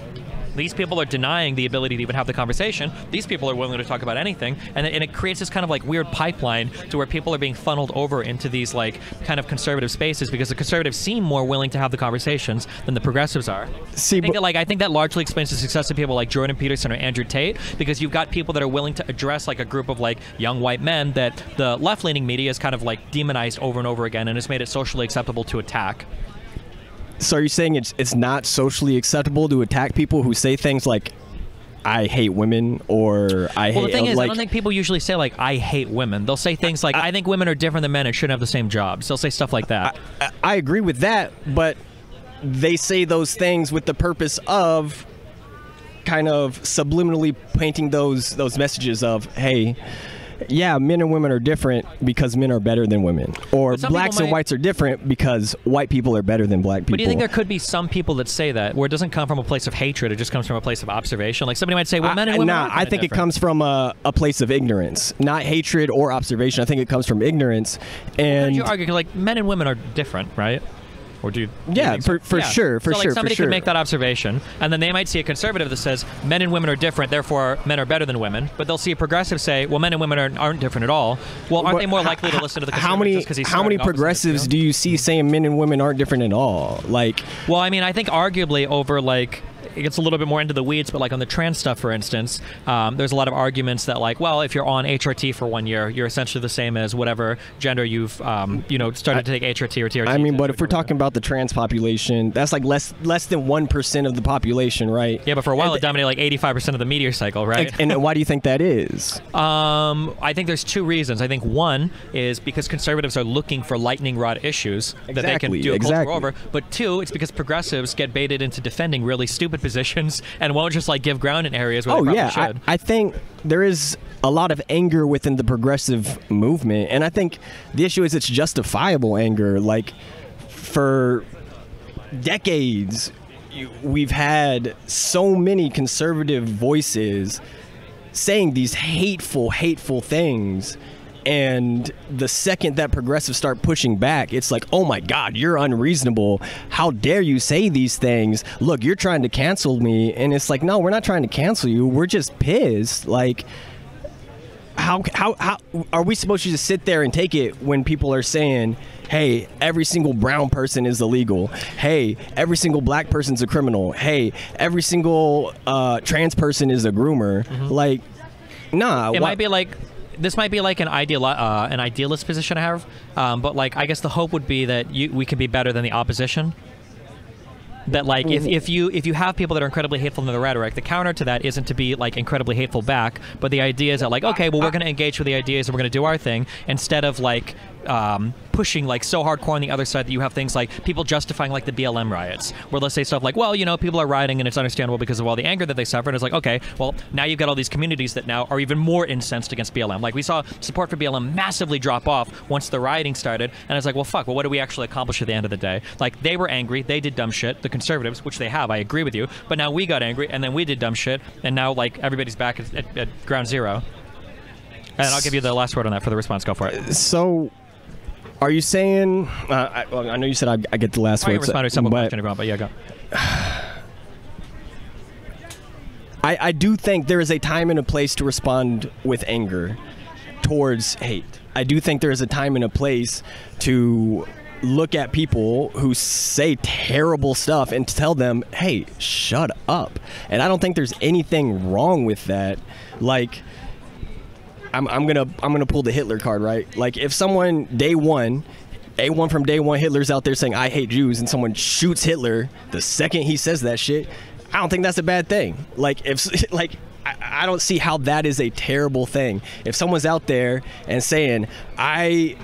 These people are denying the ability to even have the conversation. These people are willing to talk about anything, and it, and it creates this kind of like weird pipeline to where people are being funneled over into these like kind of conservative spaces because the conservatives seem more willing to have the conversations than the progressives are. See, I think that, like I think that largely explains the success of people like Jordan Peterson or Andrew Tate because you've got people that are willing to address like a group of like young white men that the left-leaning media has kind of like demonized over and over again and has made it socially acceptable to attack. So are you saying it's it's not socially acceptable to attack people who say things like I hate women or I hate Well, hate the thing is, like I don't think people usually say like "I hate women." They'll say things like "I think women are different than men and shouldn't have the same jobs." They'll say stuff like that. I, I agree with that, but they say those things with the purpose of kind of subliminally painting those those messages of hey yeah, men and women are different because men are better than women, or blacks people and whites are different because white people are better than black people. But do you think there could be some people that say that, where it doesn't come from a place of hatred, it just comes from a place of observation? Like somebody might say, "Well, men and I, women." nah, are I kinda think it comes from a, a place of ignorance, not hatred or observation. I think it comes from ignorance, and you argue like men and women are different, right? Or do you? do you Yeah, think so? for- for sure, for so, like, sure, for Somebody sure. could make that observation, and then they might see a conservative that says men and women are different, therefore men are better than women. But they'll see a progressive say, well, men and women aren't, aren't different at all. Well, aren't But they more h- likely to listen to the how many just 'cause he's how many progressives you know? do you see saying men and women aren't different at all? Like Well, I mean, I think arguably over like it gets a little bit more into the weeds, but like on the trans stuff, for instance, um, there's a lot of arguments that like, well, if you're on HRT for one year, you're essentially the same as whatever gender you've, um, you know, started to take HRT or TRT. I mean, but if we're talking about the trans population, that's like less less than one percent of the population, right? yeah, but for a while And- it dominated like 85% of the meteor cycle, right? And, and why do you think that is? Um, I think there's two reasons. I think one is because conservatives are looking for lightning rod issues that they can do a culture exactly. over. But two, it's because progressives get baited into defending really stupid positions and won't just like give ground in areas where Oh they probably yeah, I. I think there is a lot of anger within the progressive movement, and I think the issue is it's justifiable anger. Like for decades, we've had so many conservative voices saying these hateful, hateful things. And the second that progressives start pushing back, it's like, oh my God, you're unreasonable. How dare you say these things? Look, you're trying to cancel me. And it's like, no, we're not trying to cancel you. We're just pissed. Like, how, how, how are we supposed to just sit there and take it when people are saying, hey, every single brown person is illegal. Hey, every single black person's a criminal. Hey, every single uh, trans person is a groomer. Like, nah. It why- might be like this might be like an ideal uh, an idealist position I have, um, but like I guess the hope would be that you, we could be better than the opposition. That like if, if you if you have people that are incredibly hateful in the rhetoric, the counter to that isn't to be like incredibly hateful back, but the idea is that like okay, well we're going to engage with the ideas and we're going to do our thing instead of like um, pushing like so hardcore on the other side that you have things like people justifying like the BLM riots, where they'll say stuff like, well, you know, people are rioting and it's understandable because of all the anger that they suffered. And it's like, okay, well, now you've got all these communities that now are even more incensed against BLM. Like we saw support for BLM massively drop off once the rioting started, and it's like, well, fuck, well, what do we actually accomplish at the end of the day? Like they were angry, they did dumb shit, the conservatives, which they have, I agree with you, but now we got angry and then we did dumb shit, and now like everybody's back at, at, at ground zero. And I'll give you the last word on that for the response. Go for it. So, are you saying? Uh, I, well, I know you said I, I get the last I word. respond to some but if but yeah, go. [SIGHS] I, I do think there is a time and a place to respond with anger towards hate. I do think there is a time and a place to look at people who say terrible stuff and tell them, "Hey, shut up." And I don't think there's anything wrong with that. Like I'm, I'm gonna I'm gonna pull the Hitler card, right? Like if someone day one, a one from day one, Hitler's out there saying I hate Jews, and someone shoots Hitler the second he says that shit, I don't think that's a bad thing. Like if [LAUGHS] like. I I don't see how that is a terrible thing. If someone's out there and saying, I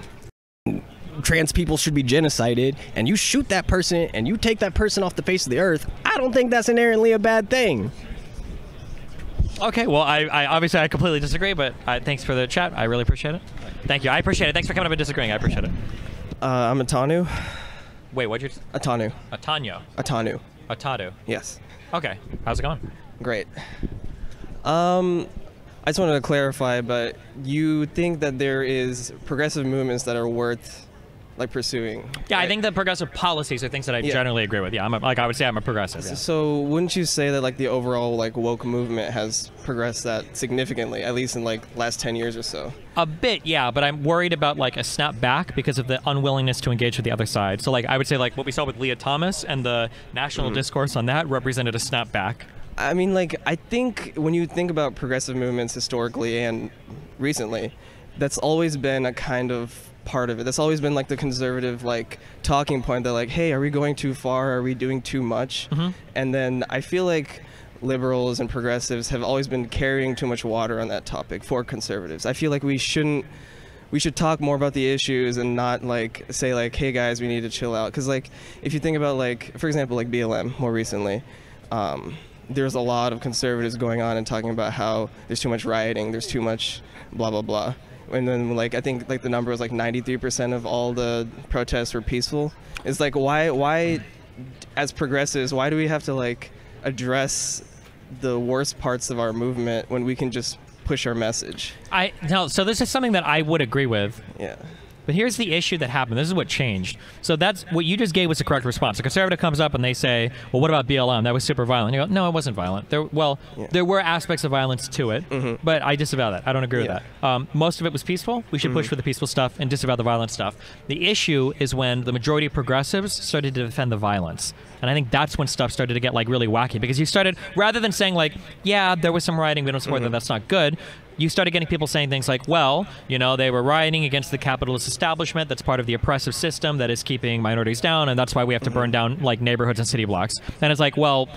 trans people should be genocided and you shoot that person and you take that person off the face of the earth, I don't think that's inherently a bad thing. Okay, well, I, I obviously I completely disagree, but uh, thanks for the chat. I really appreciate it. Thank you. I appreciate it. Thanks for coming up and disagreeing. I appreciate it. Uh, I'm Atanu. Wait, what'd you? Atanu. Atanya. Atanu. Atadu. Yes. Okay. How's it going? Great. Um, I just wanted to clarify, but you think that there is progressive movements that are worth like pursuing? Yeah, I think the progressive policies are things that I Yeah. generally agree with. Yeah, I'm a, like I would say I'm a progressive. Yeah. So wouldn't you say that like the overall like woke movement has progressed that significantly, at least in like last ten years or so? A bit, yeah, but I'm worried about like a snap back because of the unwillingness to engage with the other side. So like I would say like what we saw with Lia Thomas and the national mm. discourse on that represented a snap back. I mean, like, I think when you think about progressive movements historically and recently, that's always been a kind of part of it. That's always been like the conservative, like, talking point They're like, hey, are we going too far? Are we doing too much? And then I feel like liberals and progressives have always been carrying too much water on that topic for conservatives. I feel like we shouldn't we should talk more about the issues and not like say like hey guys we need to chill out because like if you think about like for example like blm more recently um, there's a lot of conservatives going on and talking about how there's too much rioting there's too much blah blah blah and then like i think like the number was like 93% of all the protests were peaceful. It's like why why as progressives why do we have to like address the worst parts of our movement when we can just push our message? I no, so this is something that I would agree with. yeah But here's the issue that happened. This is what changed. So that's what you just gave was the correct response. A conservative comes up and they say, "Well, what about BLM? That was super violent." You go, "No, it wasn't violent. There, well, Yeah. there were aspects of violence to it, mm-hmm. but I disavow that. I don't agree Yeah. with that. Um, most of it was peaceful. We should push mm-hmm. for the peaceful stuff and disavow the violent stuff. The issue is when the majority of progressives started to defend the violence, and I think that's when stuff started to get like really wacky because you started rather than saying like, "Yeah, there was some rioting. We don't support that. Mm-hmm. That's not good." You started getting people saying things like, well, you know, they were rioting against the capitalist establishment that's part of the oppressive system that is keeping minorities down, and that's why we have to burn mm-hmm. down like neighborhoods and city blocks. And it's like, well,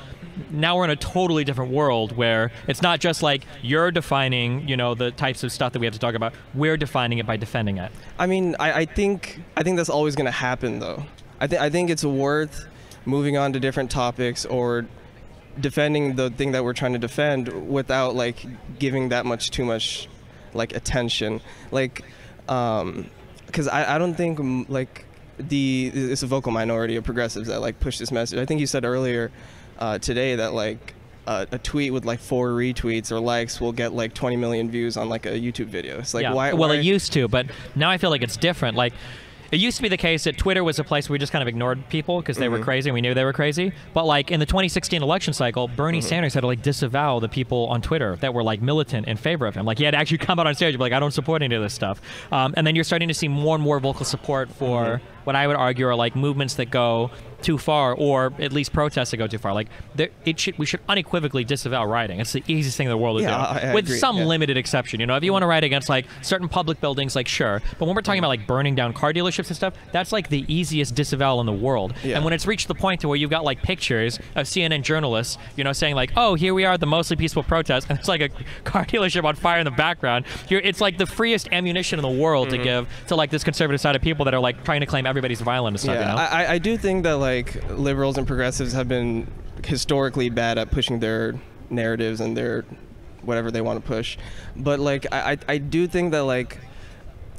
now we're in a totally different world where it's not just like you're defining, you know, the types of stuff that we have to talk about. We're defining it by defending it. I mean, I, I think I think that's always going to happen, though. I think I think it's worth moving on to different topics or defending the thing that we're trying to defend without like giving that much too much like attention, like um because I, I don't think like the it's a vocal minority of progressives that like push this message. I think you said earlier uh, today that like a, a tweet with like four retweets or likes will get like 20 million views on like a YouTube video. It's like yeah. why? well, why- it used to, but now I feel like it's different. Like. It used to be the case that Twitter was a place where we just kind of ignored people because they were Mm-hmm. crazy and we knew they were crazy. But like in the 2016 election cycle, Bernie Mm-hmm. Sanders had to like disavow the people on Twitter that were like militant in favor of him. Like he had to actually come out on stage and be like, I don't support any of this stuff. Um, and then you're starting to see more and more vocal support for Mm-hmm. what I would argue are like movements that go too far, or at least protests that go too far. Like there, it should, we should unequivocally disavow rioting. It's the easiest thing in the world to Yeah, do, I- I with agree, some yeah. limited exception. You know, if you want to riot against like certain public buildings, like sure. But when we're talking about like burning down car dealerships and stuff, that's like the easiest disavowal in the world. Yeah. And when it's reached the point to where you've got like pictures of CNN journalists, you know, saying like, "Oh, here we are, at the mostly peaceful protest," [LAUGHS] and it's like a car dealership on fire in the background. You're, it's like the freest ammunition in the world Mm-hmm. to give to like this conservative side of people that are like trying to claim everybody's violent and stuff. Yeah, you know? I- I do think that like liberals and progressives have been historically bad at pushing their narratives and their whatever they want to push, but like I, I, I do think that like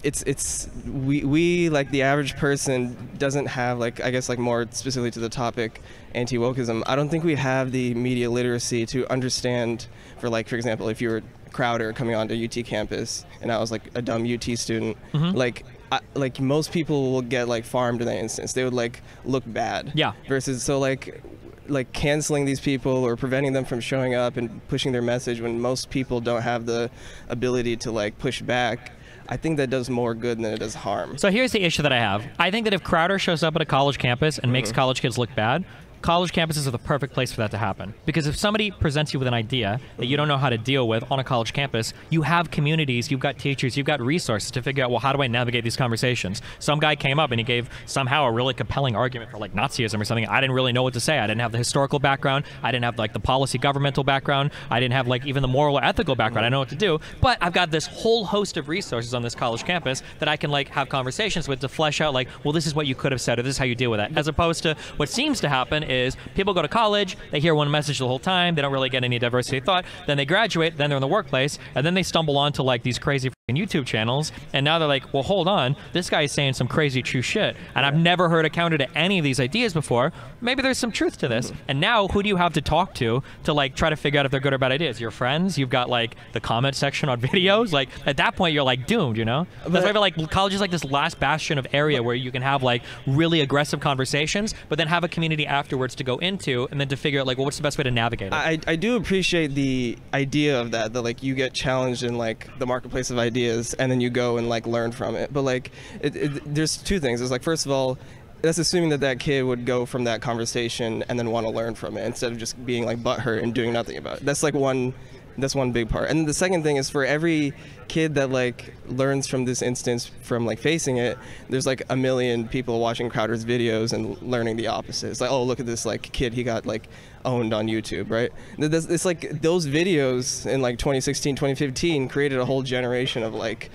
it's it's we we like the average person doesn't have like I guess like more specifically to the topic anti wokeism. I don't think we have the media literacy to understand for like for example if you were Crowder coming onto UT campus and I was like a dumb UT student Mm-hmm. like. I, like most people will get like farmed in that instance. They would like look bad. Yeah. Versus so like like canceling these people or preventing them from showing up and pushing their message when most people don't have the ability to like push back. I think that does more good than it does harm. So here's the issue that I have. I think that if Crowder shows up at a college campus and makes mm-hmm. college kids look bad, college campuses are the perfect place for that to happen. Because if somebody presents you with an idea that you don't know how to deal with on a college campus, you have communities, you've got teachers, you've got resources to figure out, well, how do I navigate these conversations? Some guy came up and he gave somehow a really compelling argument for like Nazism or something. I didn't really know what to say. I didn't have the historical background. I didn't have like the policy governmental background. I didn't have like even the moral or ethical background. I know what to do. But I've got this whole host of resources on this college campus that I can like have conversations with to flesh out like, well, this is what you could have said or this is how you deal with that. As opposed to what seems to happen is people go to college, they hear one message the whole time, they don't really get any diversity of thought, then they graduate, then they're in the workplace, and then they stumble onto like these crazy f***ing YouTube channels, and now they're like, well, hold on, this guy is saying some crazy true shit, and I've never heard a counter to any of these ideas before. Maybe there's some truth to this. And now, who do you have to talk to to like try to figure out if they're good or bad ideas? Your friends? You've got like the comment section on [LAUGHS] videos. Like at that point, you're like doomed. You know. That's why I feel like college is like this last bastion of area where you can have like really aggressive conversations, but then have a community afterwards to go into, and then to figure out like, well, what's the best way to navigate it? I, I do appreciate the idea of that that like you get challenged in like the marketplace of ideas and then you go and like learn from it. But like it, it, there's two things. It's like first of all that's assuming that that kid would go from that conversation and then want to learn from it instead of just being like butthurt and doing nothing about it. That's like one that's one big part. And the second thing is for every kid that like learns from this instance from like facing it there's like a million people watching crowder's videos and learning the opposite. It's like oh look at this like kid he got like owned on youtube right? It's like those videos in like 2016 2015 created a whole generation of like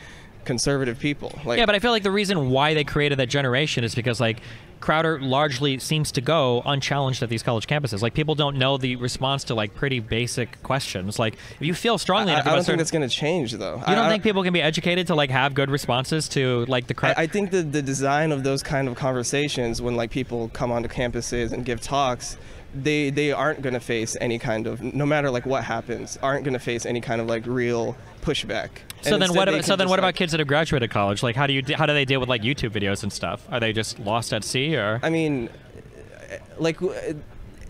conservative people. Like Yeah, but I feel like the reason why they created that generation is because like Crowder largely seems to go unchallenged at these college campuses. Like people don't know the response to like pretty basic questions. Like if you feel strongly I, I enough don't about think that's going to change though you don't think people can be educated to like have good responses to like the crowd? I, I think that the design of those kind of conversations when like people come onto campuses and give talks they they aren't going to face any kind of no matter like what happens aren't going to face any kind of like real pushback so And then what? About, so then what about kids that have graduated college? Like how do you how do they deal with like YouTube videos and stuff? Are they just lost at sea or? I mean, like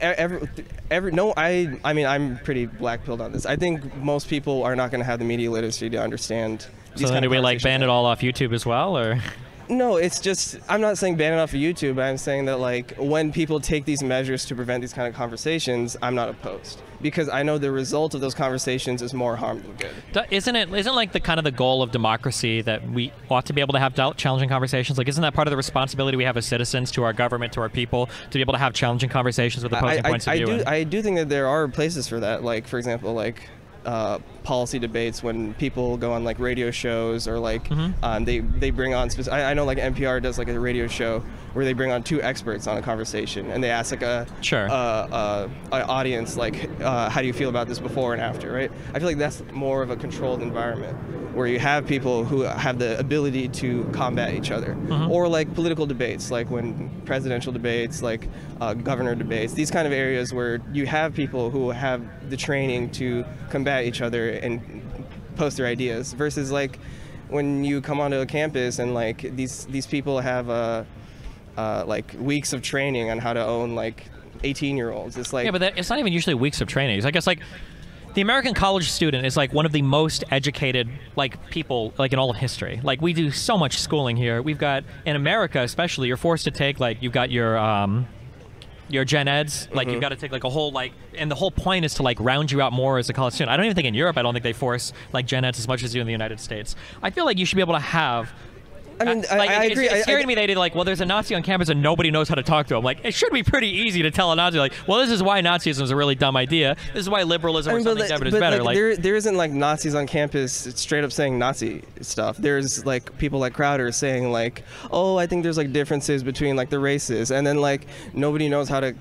every, every no, I I mean I'm pretty black pilled on this. I think most people are not going to have the media literacy to understand. so then do we like ban it all off YouTube as well or? [LAUGHS] No, it's just I'm not saying ban it off of YouTube. I'm saying that like when people take these measures to prevent these kind of conversations, I'm not opposed because I know the result of those conversations is more harm than good. Isn't it? Isn't like the kind of the goal of democracy that we ought to be able to have challenging conversations? Like, isn't that part of the responsibility we have as citizens to our government, to our people, to be able to have challenging conversations with opposing I, points I, of I view? do I do think that there are places for that. Like for example, like uh, policy debates when people go on like radio shows or like Mm-hmm. um, they they bring on. Spec- I, I know like NPR does like a radio show where they bring on two experts on a conversation and they ask like a Sure. uh, uh, an audience like uh, how do you feel about this before and after right? I feel like that's more of a controlled environment. where you have people who have the ability to combat each other, or like political debates, like when presidential debates, like uh, governor debates, these kind of areas where you have people who have the training to combat each other and post their ideas, versus like when you come onto a campus and like these these people have uh, uh, like weeks of training on how to own like 18 year olds. It's like Yeah, but that, it's not even usually weeks of training. It's, I guess like the American college student is like one of the most educated like people like in all of history. Like we do so much schooling here. We've got in America especially, you're forced to take like you've got your um your gen eds like you've mm-hmm. got to take like a whole like and the whole point is to like round you out more as a college student. I don't even think in europe i don't think they force like gen eds as much as you in the united states. I feel like you should be able to have I mean, I, like, I it's, agree. It's, I- scary I- to me the idea like, well, there's a Nazi on campus and nobody knows how to talk to him. Like, it should be pretty easy to tell a Nazi, like, well, this is why Nazism is a really dumb idea. This is why liberalism I or mean, something but, different but, is better. like, Like, there, there isn't like Nazis on campus straight up saying Nazi stuff. There's like people like Crowder saying like, oh, I think there's like differences between like the races, and then like nobody knows how to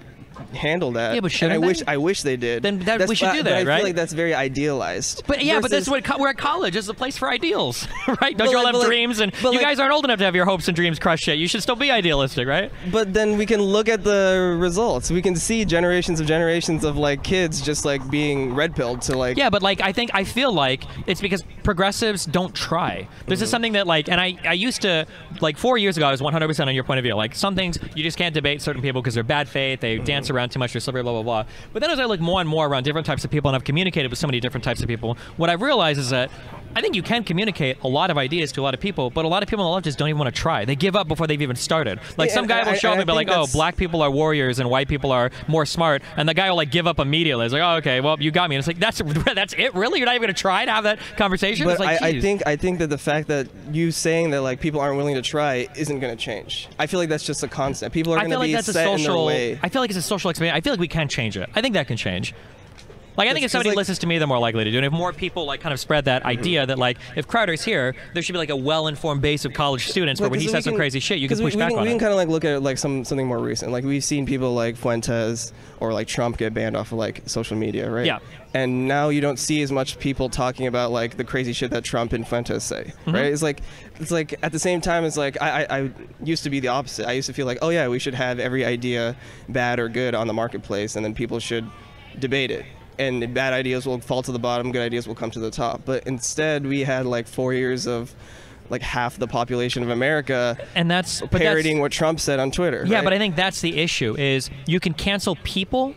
handle that. Yeah, but and I shouldn't wish? I wish they did. Then that- we should but- do but that, I right? feel like that's very idealized. but yeah, but that's Versus- what co- we're at college. It's a place for ideals, [LAUGHS] right? Don't you all like- have like- dreams? And you like- guys aren't old enough to have your hopes and dreams crushed yet. You should still be idealistic, right? But then we can look at the results. We can see generations of generations of like kids just like being red pilled to like. Yeah, but like I think I feel like it's because progressives don't try. This Mm-hmm. is something that like, and I I used to like four years ago I was 100% on your point of view. Like some things you just can't debate certain people because they're bad faith, they dance Around too much, they're slippery, blah blah blah. But then as I look more and more around different types of people, and I've communicated with so many different types of people, what I've realized is that. I think you can communicate a lot of ideas to a lot of people, but a lot of people on the left just don't even want to try. They give up before they've even started. Like Yeah, some guy I- will show I- up and be like, "Oh, black people are warriors and white people are more smart," and the guy will like give up immediately. It's like, "Oh, okay, well, you got me." And it's like, "That's [LAUGHS] that's it, really? You're not even gonna try to have that conversation?" But it's like, I, I think I think that the fact that you saying that like people aren't willing to try isn't going to change. I feel like that's just a constant. People are going to feel like be that's a set in their social. way. I feel like it's a social experience. I feel like we can change it. I think that can change. Like I think if somebody like- listens to me, they're more likely to do. it. And if more people like kind of spread that idea that like if Crowder's here, there should be like a well-informed base of college students where when he says we some crazy shit, you can 'cause we- push we, back can, on we it. can kind of like look at like some something more recent. Like we've seen people like Fuentes or like Trump get banned off of like social media, right? Yeah. And now you don't see as much people talking about like the crazy shit that Trump and Fuentes say, Mm-hmm. right? It's like it's like at the same time, it's like I, I I used to be the opposite. I used to feel like oh yeah, we should have every idea, bad or good, on the marketplace, and then people should debate it. And bad ideas will fall to the bottom, good ideas will come to the top. But instead, we had like four years of like half the population of America and that's but that's- parroting what Trump said on Twitter. Yeah, right? but I think that's the issue: is you can cancel people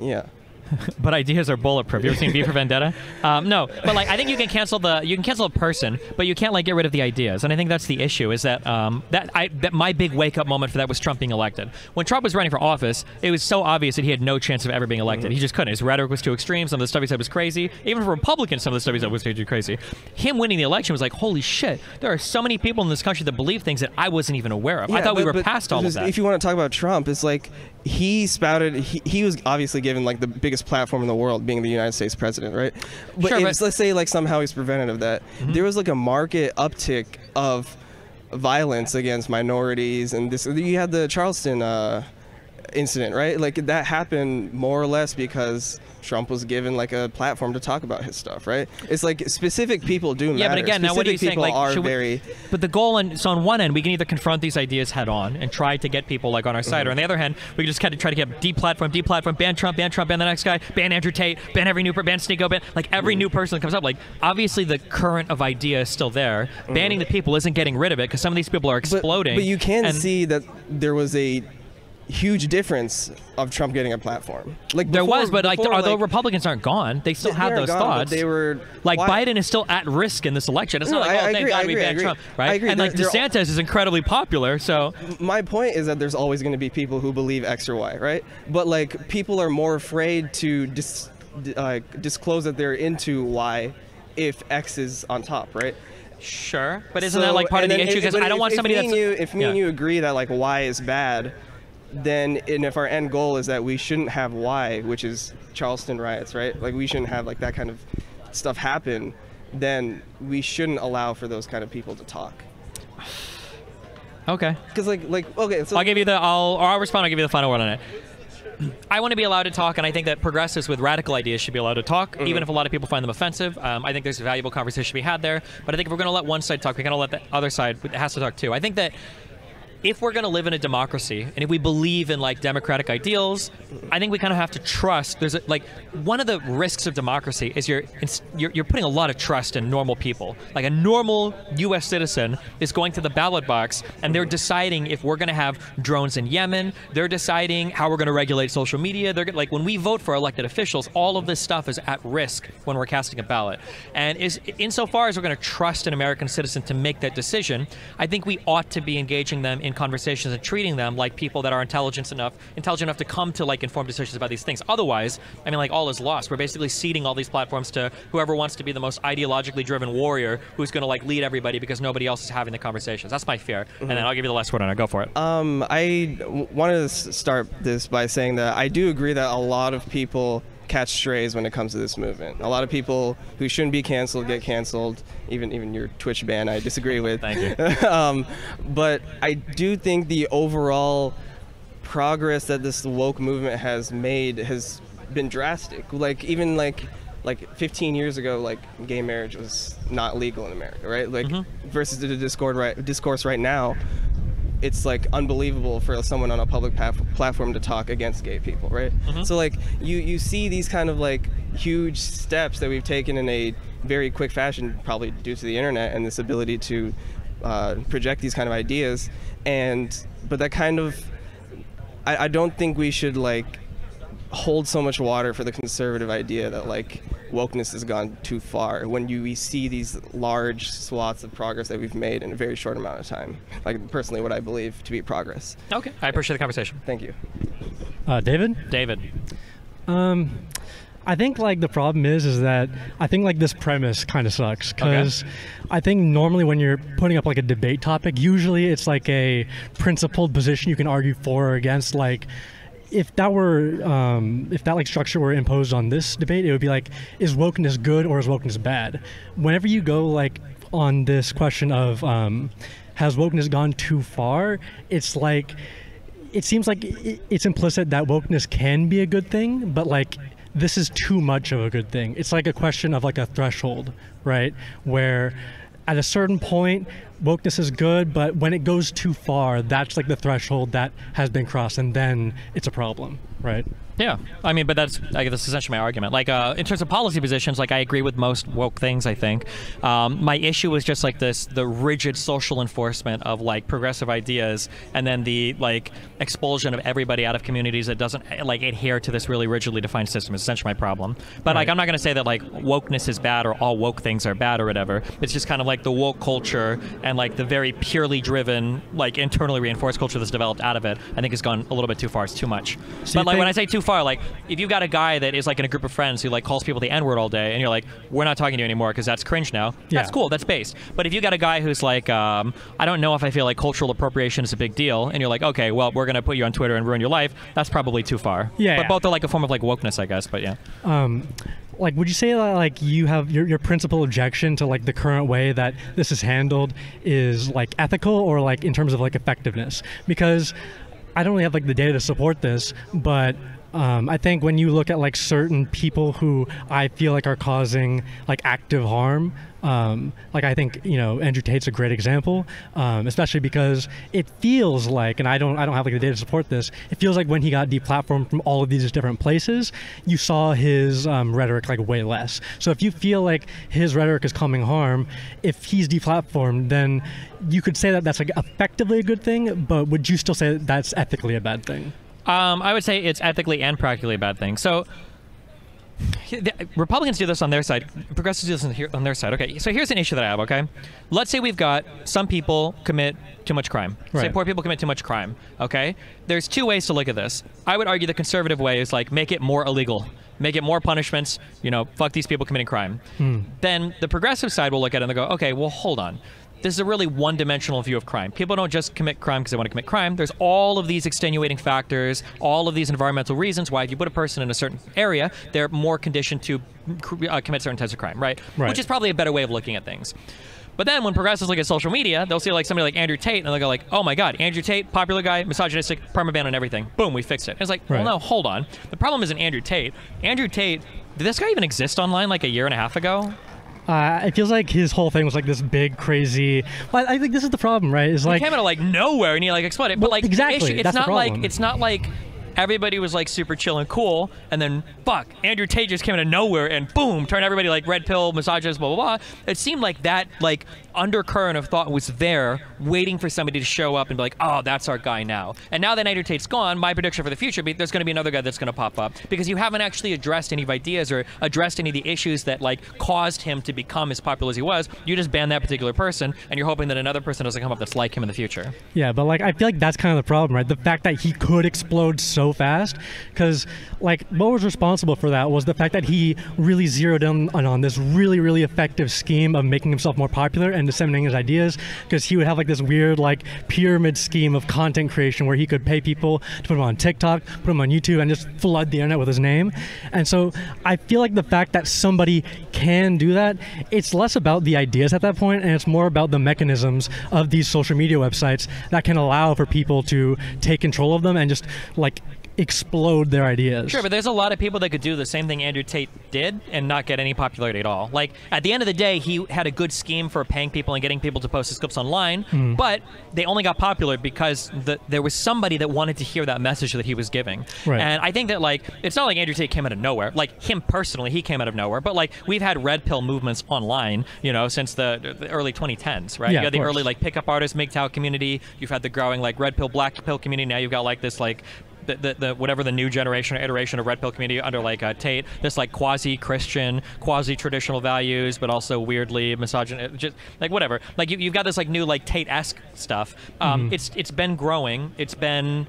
yeah. [LAUGHS] but ideas are bulletproof. You ever seen V for Vendetta? Um, no, but like I think you can cancel the you can cancel a person, but you can't like get rid of the ideas. And I think that's the issue. Is that um, that I that my big wake up moment for that was Trump being elected. When Trump was running for office, it was so obvious that he had no chance of ever being elected. He just couldn't. His rhetoric was too extreme. Some of the stuff he said was crazy. Even for Republicans, some of the stuff he said was too crazy. Him winning the election was like, holy shit! There are so many people in this country that believe things that I wasn't even aware of. I Yeah, thought we were past all of that. If you want to talk about Trump, it's like he spouted. He, he was obviously given like the biggest platform in the world, being the United States president, right? But, Sure, if- but- Mm-hmm. let's say like somehow he's prevented of that. There was like a market uptick of violence against minorities, and this. You had the Charleston. Uh, incident right like that happened more or less because Trump was given like a platform to talk about his stuff right it's like specific people do matter Yeah, but again, now what are you Specific saying? Like, are we- very but the goal, and so on one end, we can either confront these ideas head on and try to get people like on our side, Mm-hmm. or on the other hand, we can just kind of try to get deplatform, deplatform, ban Trump, ban Trump, ban the next guy, ban Andrew Tate, ban every new, ban Sneako, ban like every Mm-hmm. new person that comes up. Like obviously, the current of idea is still there. Banning the people isn't getting rid of it because some of these people are Mm-hmm. But- exploding. But, you can see that there was a huge difference of Trump getting a platform. Like There was, but like, before, although like, Republicans aren't gone, they still they have aren't those gone, thoughts. They were Like why- Biden is still at risk in this election. It's No, not like, I- oh, I thank agree, God we I banned. Trump, I right? agree. And like They're- they're DeSantis is incredibly popular, so My point is that there's always going to be people who believe X or Y, right? But like people are more afraid to dis, uh, disclose that they're into Y if X is on top, right? sure. But isn't So- that like part of the issue? Because I don't if- want if somebody me that's you, if me yeah. and you agree that like Y is bad, then and if our end goal is that we shouldn't have Y, which is Charleston riots, right? Like we shouldn't have like that kind of stuff happen. Then we shouldn't allow for those kind of people to talk. Okay. Because like like okay, so I'll give you the. I'll or I'll respond. I'll give you the final word on it. I want to be allowed to talk, and I think that progressives with radical ideas should be allowed to talk, even if a lot of people find them offensive. Um, I think there's a valuable conversation to be had there. But I think if we're going to let one side talk, we're going to let the other side it has to talk too. I think that if we're going to live in a democracy and if we believe in like democratic ideals, I think we kind of have to trust. There's a, like one of the risks of democracy is you're, you're you're putting a lot of trust in normal people. Like a normal U.S. citizen is going to the ballot box and they're deciding if we're going to have drones in Yemen. They're deciding how we're going to regulate social media. They're like when we vote for elected officials, all of this stuff is at risk when we're casting a ballot. And is insofar as we're going to trust an American citizen to make that decision, I think we ought to be engaging them in conversations and treating them like people that are intelligent enough, intelligent enough to come to like informed decisions about these things. Otherwise, I mean, like all is lost. We're basically ceding all these platforms to whoever wants to be the most ideologically driven warrior who's going to like lead everybody because nobody else is having the conversations. That's my fear. And then I'll give you the last word on it. Go for it. Um, I w- wanted to s- start this by saying that I do agree that a lot of people catch strays when it comes to this movement. A lot of people who shouldn't be canceled get canceled. Even even your Twitch ban, I disagree with. Thank you. [LAUGHS] um, but I do think the overall progress that this woke movement has made has been drastic. Like even like like 15 years ago, like gay marriage was not legal in America, right? Like versus the discord right discourse right now, it's like unbelievable for someone on a public platform to talk against gay people, right? So like you you see these kind of like huge steps that we've taken in a very quick fashion, probably due to the internet and this ability to uh, project these kind of ideas, and but that kind of I, I don't think we should like hold so much water for the conservative idea that like wokeness has gone too far when you we see these large swaths of progress that we've made in a very short amount of time like personally what i believe to be progress Okay. I appreciate the conversation. thank you Uh, David? David. Um, I think like the problem is is that I think like this premise kind of sucks because I think normally when you're putting up like a debate topic, usually it's like a principled position you can argue for or against. Like if that were um, if that like structure were imposed on this debate, it would be like is wokeness good or is wokeness bad? Whenever you go like on this question of um, has wokeness gone too far, it's like it seems like it's implicit that wokeness can be a good thing, but like this is too much of a good thing. It's like a question of like a threshold, right? Where at a certain point, wokeness is good, but when it goes too far, that's like the threshold that has been crossed, and then it's a problem, right? Yeah, I mean, but that's I guess that's essentially my argument. Like, uh, in terms of policy positions, like I agree with most woke things. I think um, my issue is just like this: the rigid social enforcement of like progressive ideas, and then the like expulsion of everybody out of communities that doesn't like adhere to this really rigidly defined system. Is essentially my problem. But like, I'm not going to say that like wokeness is bad or all woke things are bad or whatever. It's just kind of like the woke culture and like the very purely driven, like internally reinforced culture that's developed out of it. I think has gone a little bit too far. It's too much. So but like when I say too far, like if you've got a guy that is like in a group of friends who like calls people the N word all day, and you're like, we're not talking to you anymore because that's cringe now. That's cool. That's based. But if you got a guy who's like, um, I don't know if I feel like cultural appropriation is a big deal, and you're like, okay, well, we're gonna put you on Twitter and ruin your life. That's probably too far. Yeah, But yeah. both are like a form of like wokeness, I guess. But yeah. um, like would you say that like you have your, your principal objection to like the current way that this is handled is like ethical or like in terms of like effectiveness because i don't really have like the data to support this but um, I think when you look at like certain people who I feel like are causing like active harm, um, like I think you know Andrew Tate's a great example, um, especially because it feels like, and I don't I don't have like the data to support this. It feels like when he got deplatformed from all of these different places, you saw his um, rhetoric like way less. So if you feel like his rhetoric is causing harm, if he's deplatformed, then you could say that that's like effectively a good thing. But would you still say that that's ethically a bad thing? Um, I would say it's ethically and practically a bad thing. So the- Republicans do this on their side. Progressives do this on, here, on their side. Okay, so here's an issue that I have. Okay, let's say we've got some people commit too much crime. Say Right. poor people commit too much crime. Okay, there's two ways to look at this. I would argue the conservative way is like make it more illegal, make it more punishments. You know, fuck these people committing crime. Then the progressive side will look at it and go, okay, well hold on this is a really one-dimensional view of crime. People don't just commit crime because they want to commit crime. There's all of these extenuating factors, all of these environmental reasons why if you put a person in a certain area, they're more conditioned to uh, commit certain types of crime, right? Right. Which is probably a better way of looking at things. But then when progressives look at social media, they'll see like somebody like Andrew Tate, and they'll go like, "Oh my God, Andrew Tate, popular guy, misogynistic, permaban on everything. Boom, we fixed it." And it's like, Right. well, no, hold on. The problem isn't Andrew Tate. Andrew Tate. Did this guy even exist online like a year and a half ago? Uh, it feels like his whole thing was like this big, crazy. Well, I think this is the problem, right? Is like he came out of like nowhere and he like exploded. but like exactly, issue, it's not like it's not like everybody was like super chill and cool, and then fuck, Andrew Tate just came out of nowhere and boom, turned everybody like red pill, misogynist, blah blah blah. It seemed like that like undercurrent of thought was there, waiting for somebody to show up and be like, oh, that's our guy now. And now that Andrew Tate's gone, my prediction for the future, there's going to be another guy that's going to pop up because you haven't actually addressed any of ideas or addressed any of the issues that like caused him to become as popular as he was. You just ban that particular person, and you're hoping that another person doesn't come up that's like him in the future. Yeah, but like I feel like that's kind of the problem, right? The fact that he could explode so fast, because like what was responsible for that was the fact that he really zeroed in on, on this really really effective scheme of making himself more popular and disseminating his ideas. Because he would have like this weird like pyramid scheme of content creation where he could pay people to put him on TikTok, put him on YouTube, and just flood the internet with his name. And so I feel like the fact that somebody can do that, it's less about the ideas at that point, and it's more about the mechanisms of these social media websites that can allow for people to take control of them and just like explode their ideas. Sure, but there's a lot of people that could do the same thing Andrew Tate did and not get any popularity at all. Like at the end of the day, he had a good scheme for paying people and getting people to post his clips online, Hmm. but they only got popular because the, there was somebody that wanted to hear that message that he was giving. Right. And I think that like it's not like Andrew Tate came out of nowhere. Like him personally, he came out of nowhere. But like we've had red pill movements online, you know, since the, the early 2010s, right? Yeah, you had the course. early like pickup artist MGTOW community. You've had the growing like red pill, black pill community. Now you've got like this like the, the, the whatever the new generation or iteration of red pill community under like uh, Tate, this like quasi Christian, quasi traditional values, but also weirdly misogynist, just like whatever. Like you, you've got this like new like Tate esque stuff. Um, It's it's been growing. It's been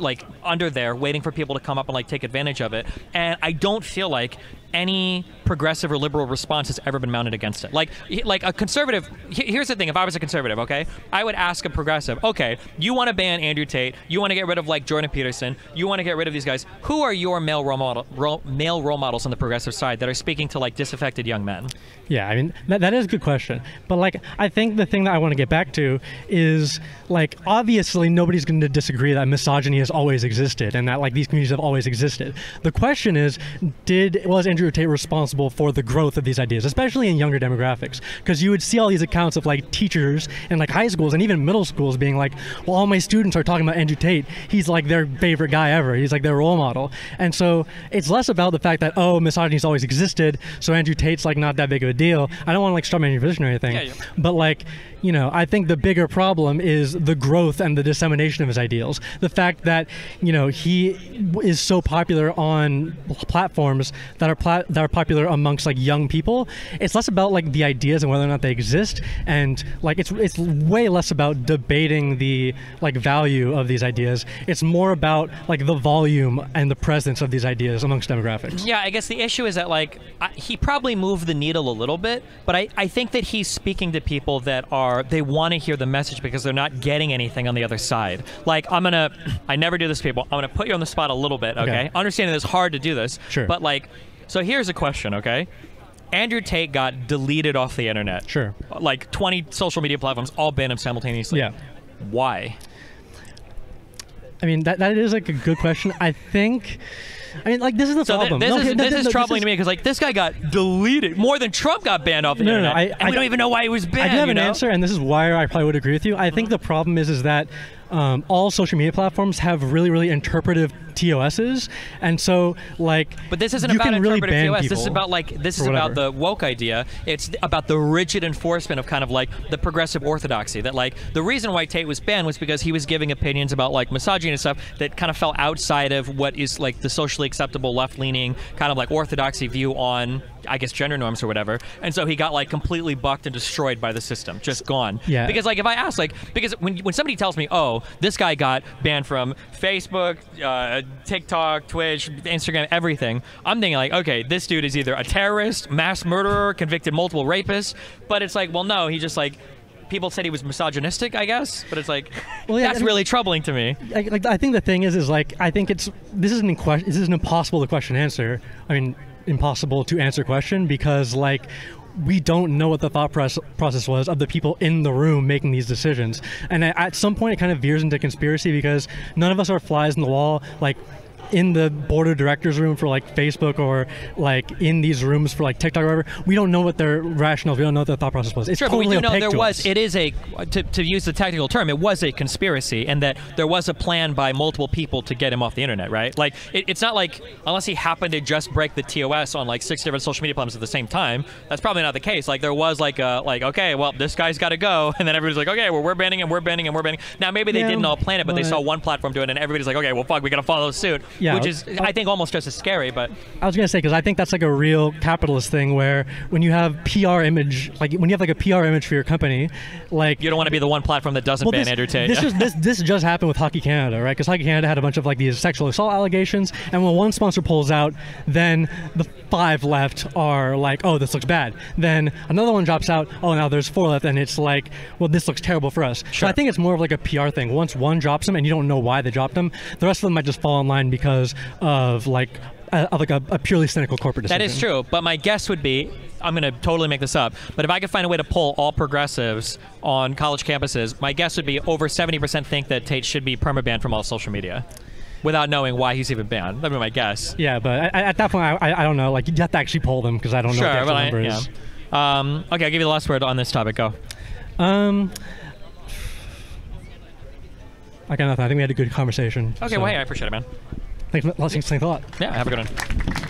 like under there, waiting for people to come up and like take advantage of it. And I don't feel like any progressive or liberal response has ever been mounted against it. Like, like a conservative. Here's the thing: if I was a conservative, okay, I would ask a progressive, okay, you want to ban Andrew Tate, you want to get rid of like Jordan Peterson, you want to get rid of these guys. Who are your male role model, male role models on the progressive side that are speaking to like disaffected young men? Yeah, I mean that, that is a good question. But like I think the thing that I want to get back to is like obviously nobody's going to disagree that misogyny has always existed and that like these communities have always existed. The question is did was Andrew Tate responsible for the growth of these ideas, especially in younger demographics? Because you would see all these accounts of like teachers and like high schools and even middle schools being like, "Well, all my students are talking about Andrew Tate. He's like their favorite guy ever. He's like their role model." And so it's less about the fact that oh, misogyny's always existed, so Andrew Tate's like not that big of a deal. I don't want to like strawman your position or anything, Yeah, yeah. but like you know, I think the bigger problem is the growth and the dissemination of his ideals. The fact that you know he is so popular on platforms that are pla- that are popular amongst like young people. It's less about like the ideas and whether or not they exist, and like it's it's way less about debating the like value of these ideas. It's more about like the volume and the presence of these ideas amongst demographics. Yeah, I guess the issue is that like I, he probably moved the needle a little bit, but I, I think that he's speaking to people that are they want to hear the message because they're not getting anything on the other side. Like I'm gonna, I never do this, people. I'm gonna put you on the spot a little bit, okay? Okay. Understanding it's hard to do this, Sure. But like, so here's a question, okay? Andrew Tate got deleted off the internet. Sure. Like 20 social media platforms all banned him simultaneously. Yeah. Why? I mean that that is like a good question. I think. I mean, like this is the So th- problem. this, No, is, no, this no, is troubling is- to me because like this guy got deleted more than Trump got banned off the No, no, no, I- and I- we don't even know why he was banned. I do have an know? answer, and this is why I probably would agree with you. I think uh-huh. the problem is is that um, all social media platforms have really, really interpretive TOSs, and so like. But this isn't you about really interpretive ban TOS. This is about like this is about the woke idea. It's about the rigid enforcement of kind of like the progressive orthodoxy. That like the reason why Tate was banned was because he was giving opinions about like misogyny and stuff that kind of fell outside of what is like the socially acceptable left-leaning kind of like orthodoxy view on I guess gender norms or whatever. And so he got like completely bucked and destroyed by the system, just gone. Yeah. Because like if I ask like because when when somebody tells me oh this guy got banned from Facebook, uh, TikTok, Twitch, Instagram, everything, I'm thinking like okay this dude is either a terrorist, mass murderer, convicted multiple rapists, but it's like well no he just like people said he was misogynistic I guess, but it's like Well, yeah, that's really troubling to me. I, like I think the thing is is like I think it's this isn't question this isn't impossible to question answer. I mean impossible to answer question because like we don't know what the thought process was of the people in the room making these decisions. And at some point, it kind of veers into conspiracy because none of us are flies in the wall. Like in the board of directors room for like Facebook or like in these rooms for like TikTok or whatever, we don't know what their rationale. We don't know what their thought process was. It's Sure, totally but we do know there was. us. It is a to, to use the technical term. It was a conspiracy, and that there was a plan by multiple people to get him off the internet. Right? Like it, it's not like unless he happened to just break the TOS on like six different social media platforms at the same time. That's probably not the case. Like there was like a like okay, well this guy's got to go, [LAUGHS] and then everybody's like okay, well we're banning him, we're banning him, we're banning. Now maybe they Yeah, didn't all plan it, but they saw one platform do it, and everybody's like okay, well fuck, we gotta follow suit. Yeah, which is I think almost just as scary, but I was gonna say because I think that's like a real capitalist thing where when you have PR image, like when you have like a PR image for your company, like you don't want to be the one platform that doesn't well, ban this, Andrew Tate. This, is, this [LAUGHS] this just happened with Hockey Canada, right? Because Hockey Canada had a bunch of like these sexual assault allegations, and when one sponsor pulls out, then the five left are like, oh, this looks bad. Then another one drops out. Oh, now there's four left, and it's like, well, this looks terrible for us. So I think it's more of like a PR thing. Once one drops them, and you don't know why they dropped them, the rest of them might just fall in line because of like. A, of like a, a purely cynical corporate decision. That is true, but my guess would be I'm going to totally make this up, but if I could find a way to poll all progressives on college campuses, my guess would be over 70% think that Tate should be permabanned from all social media without knowing why he's even banned. That'd be my guess. Yeah, but at, at that point, I, I, I don't know. Like you have to actually poll them because I don't know Sure, what the I, number is. yeah. Um, okay, I'll give you the last word on this topic. Go. Um, I got nothing. I think we had a good conversation. Okay, so well, hey, I appreciate it, man. Thanks for listening. Thought. Yeah, have a good one.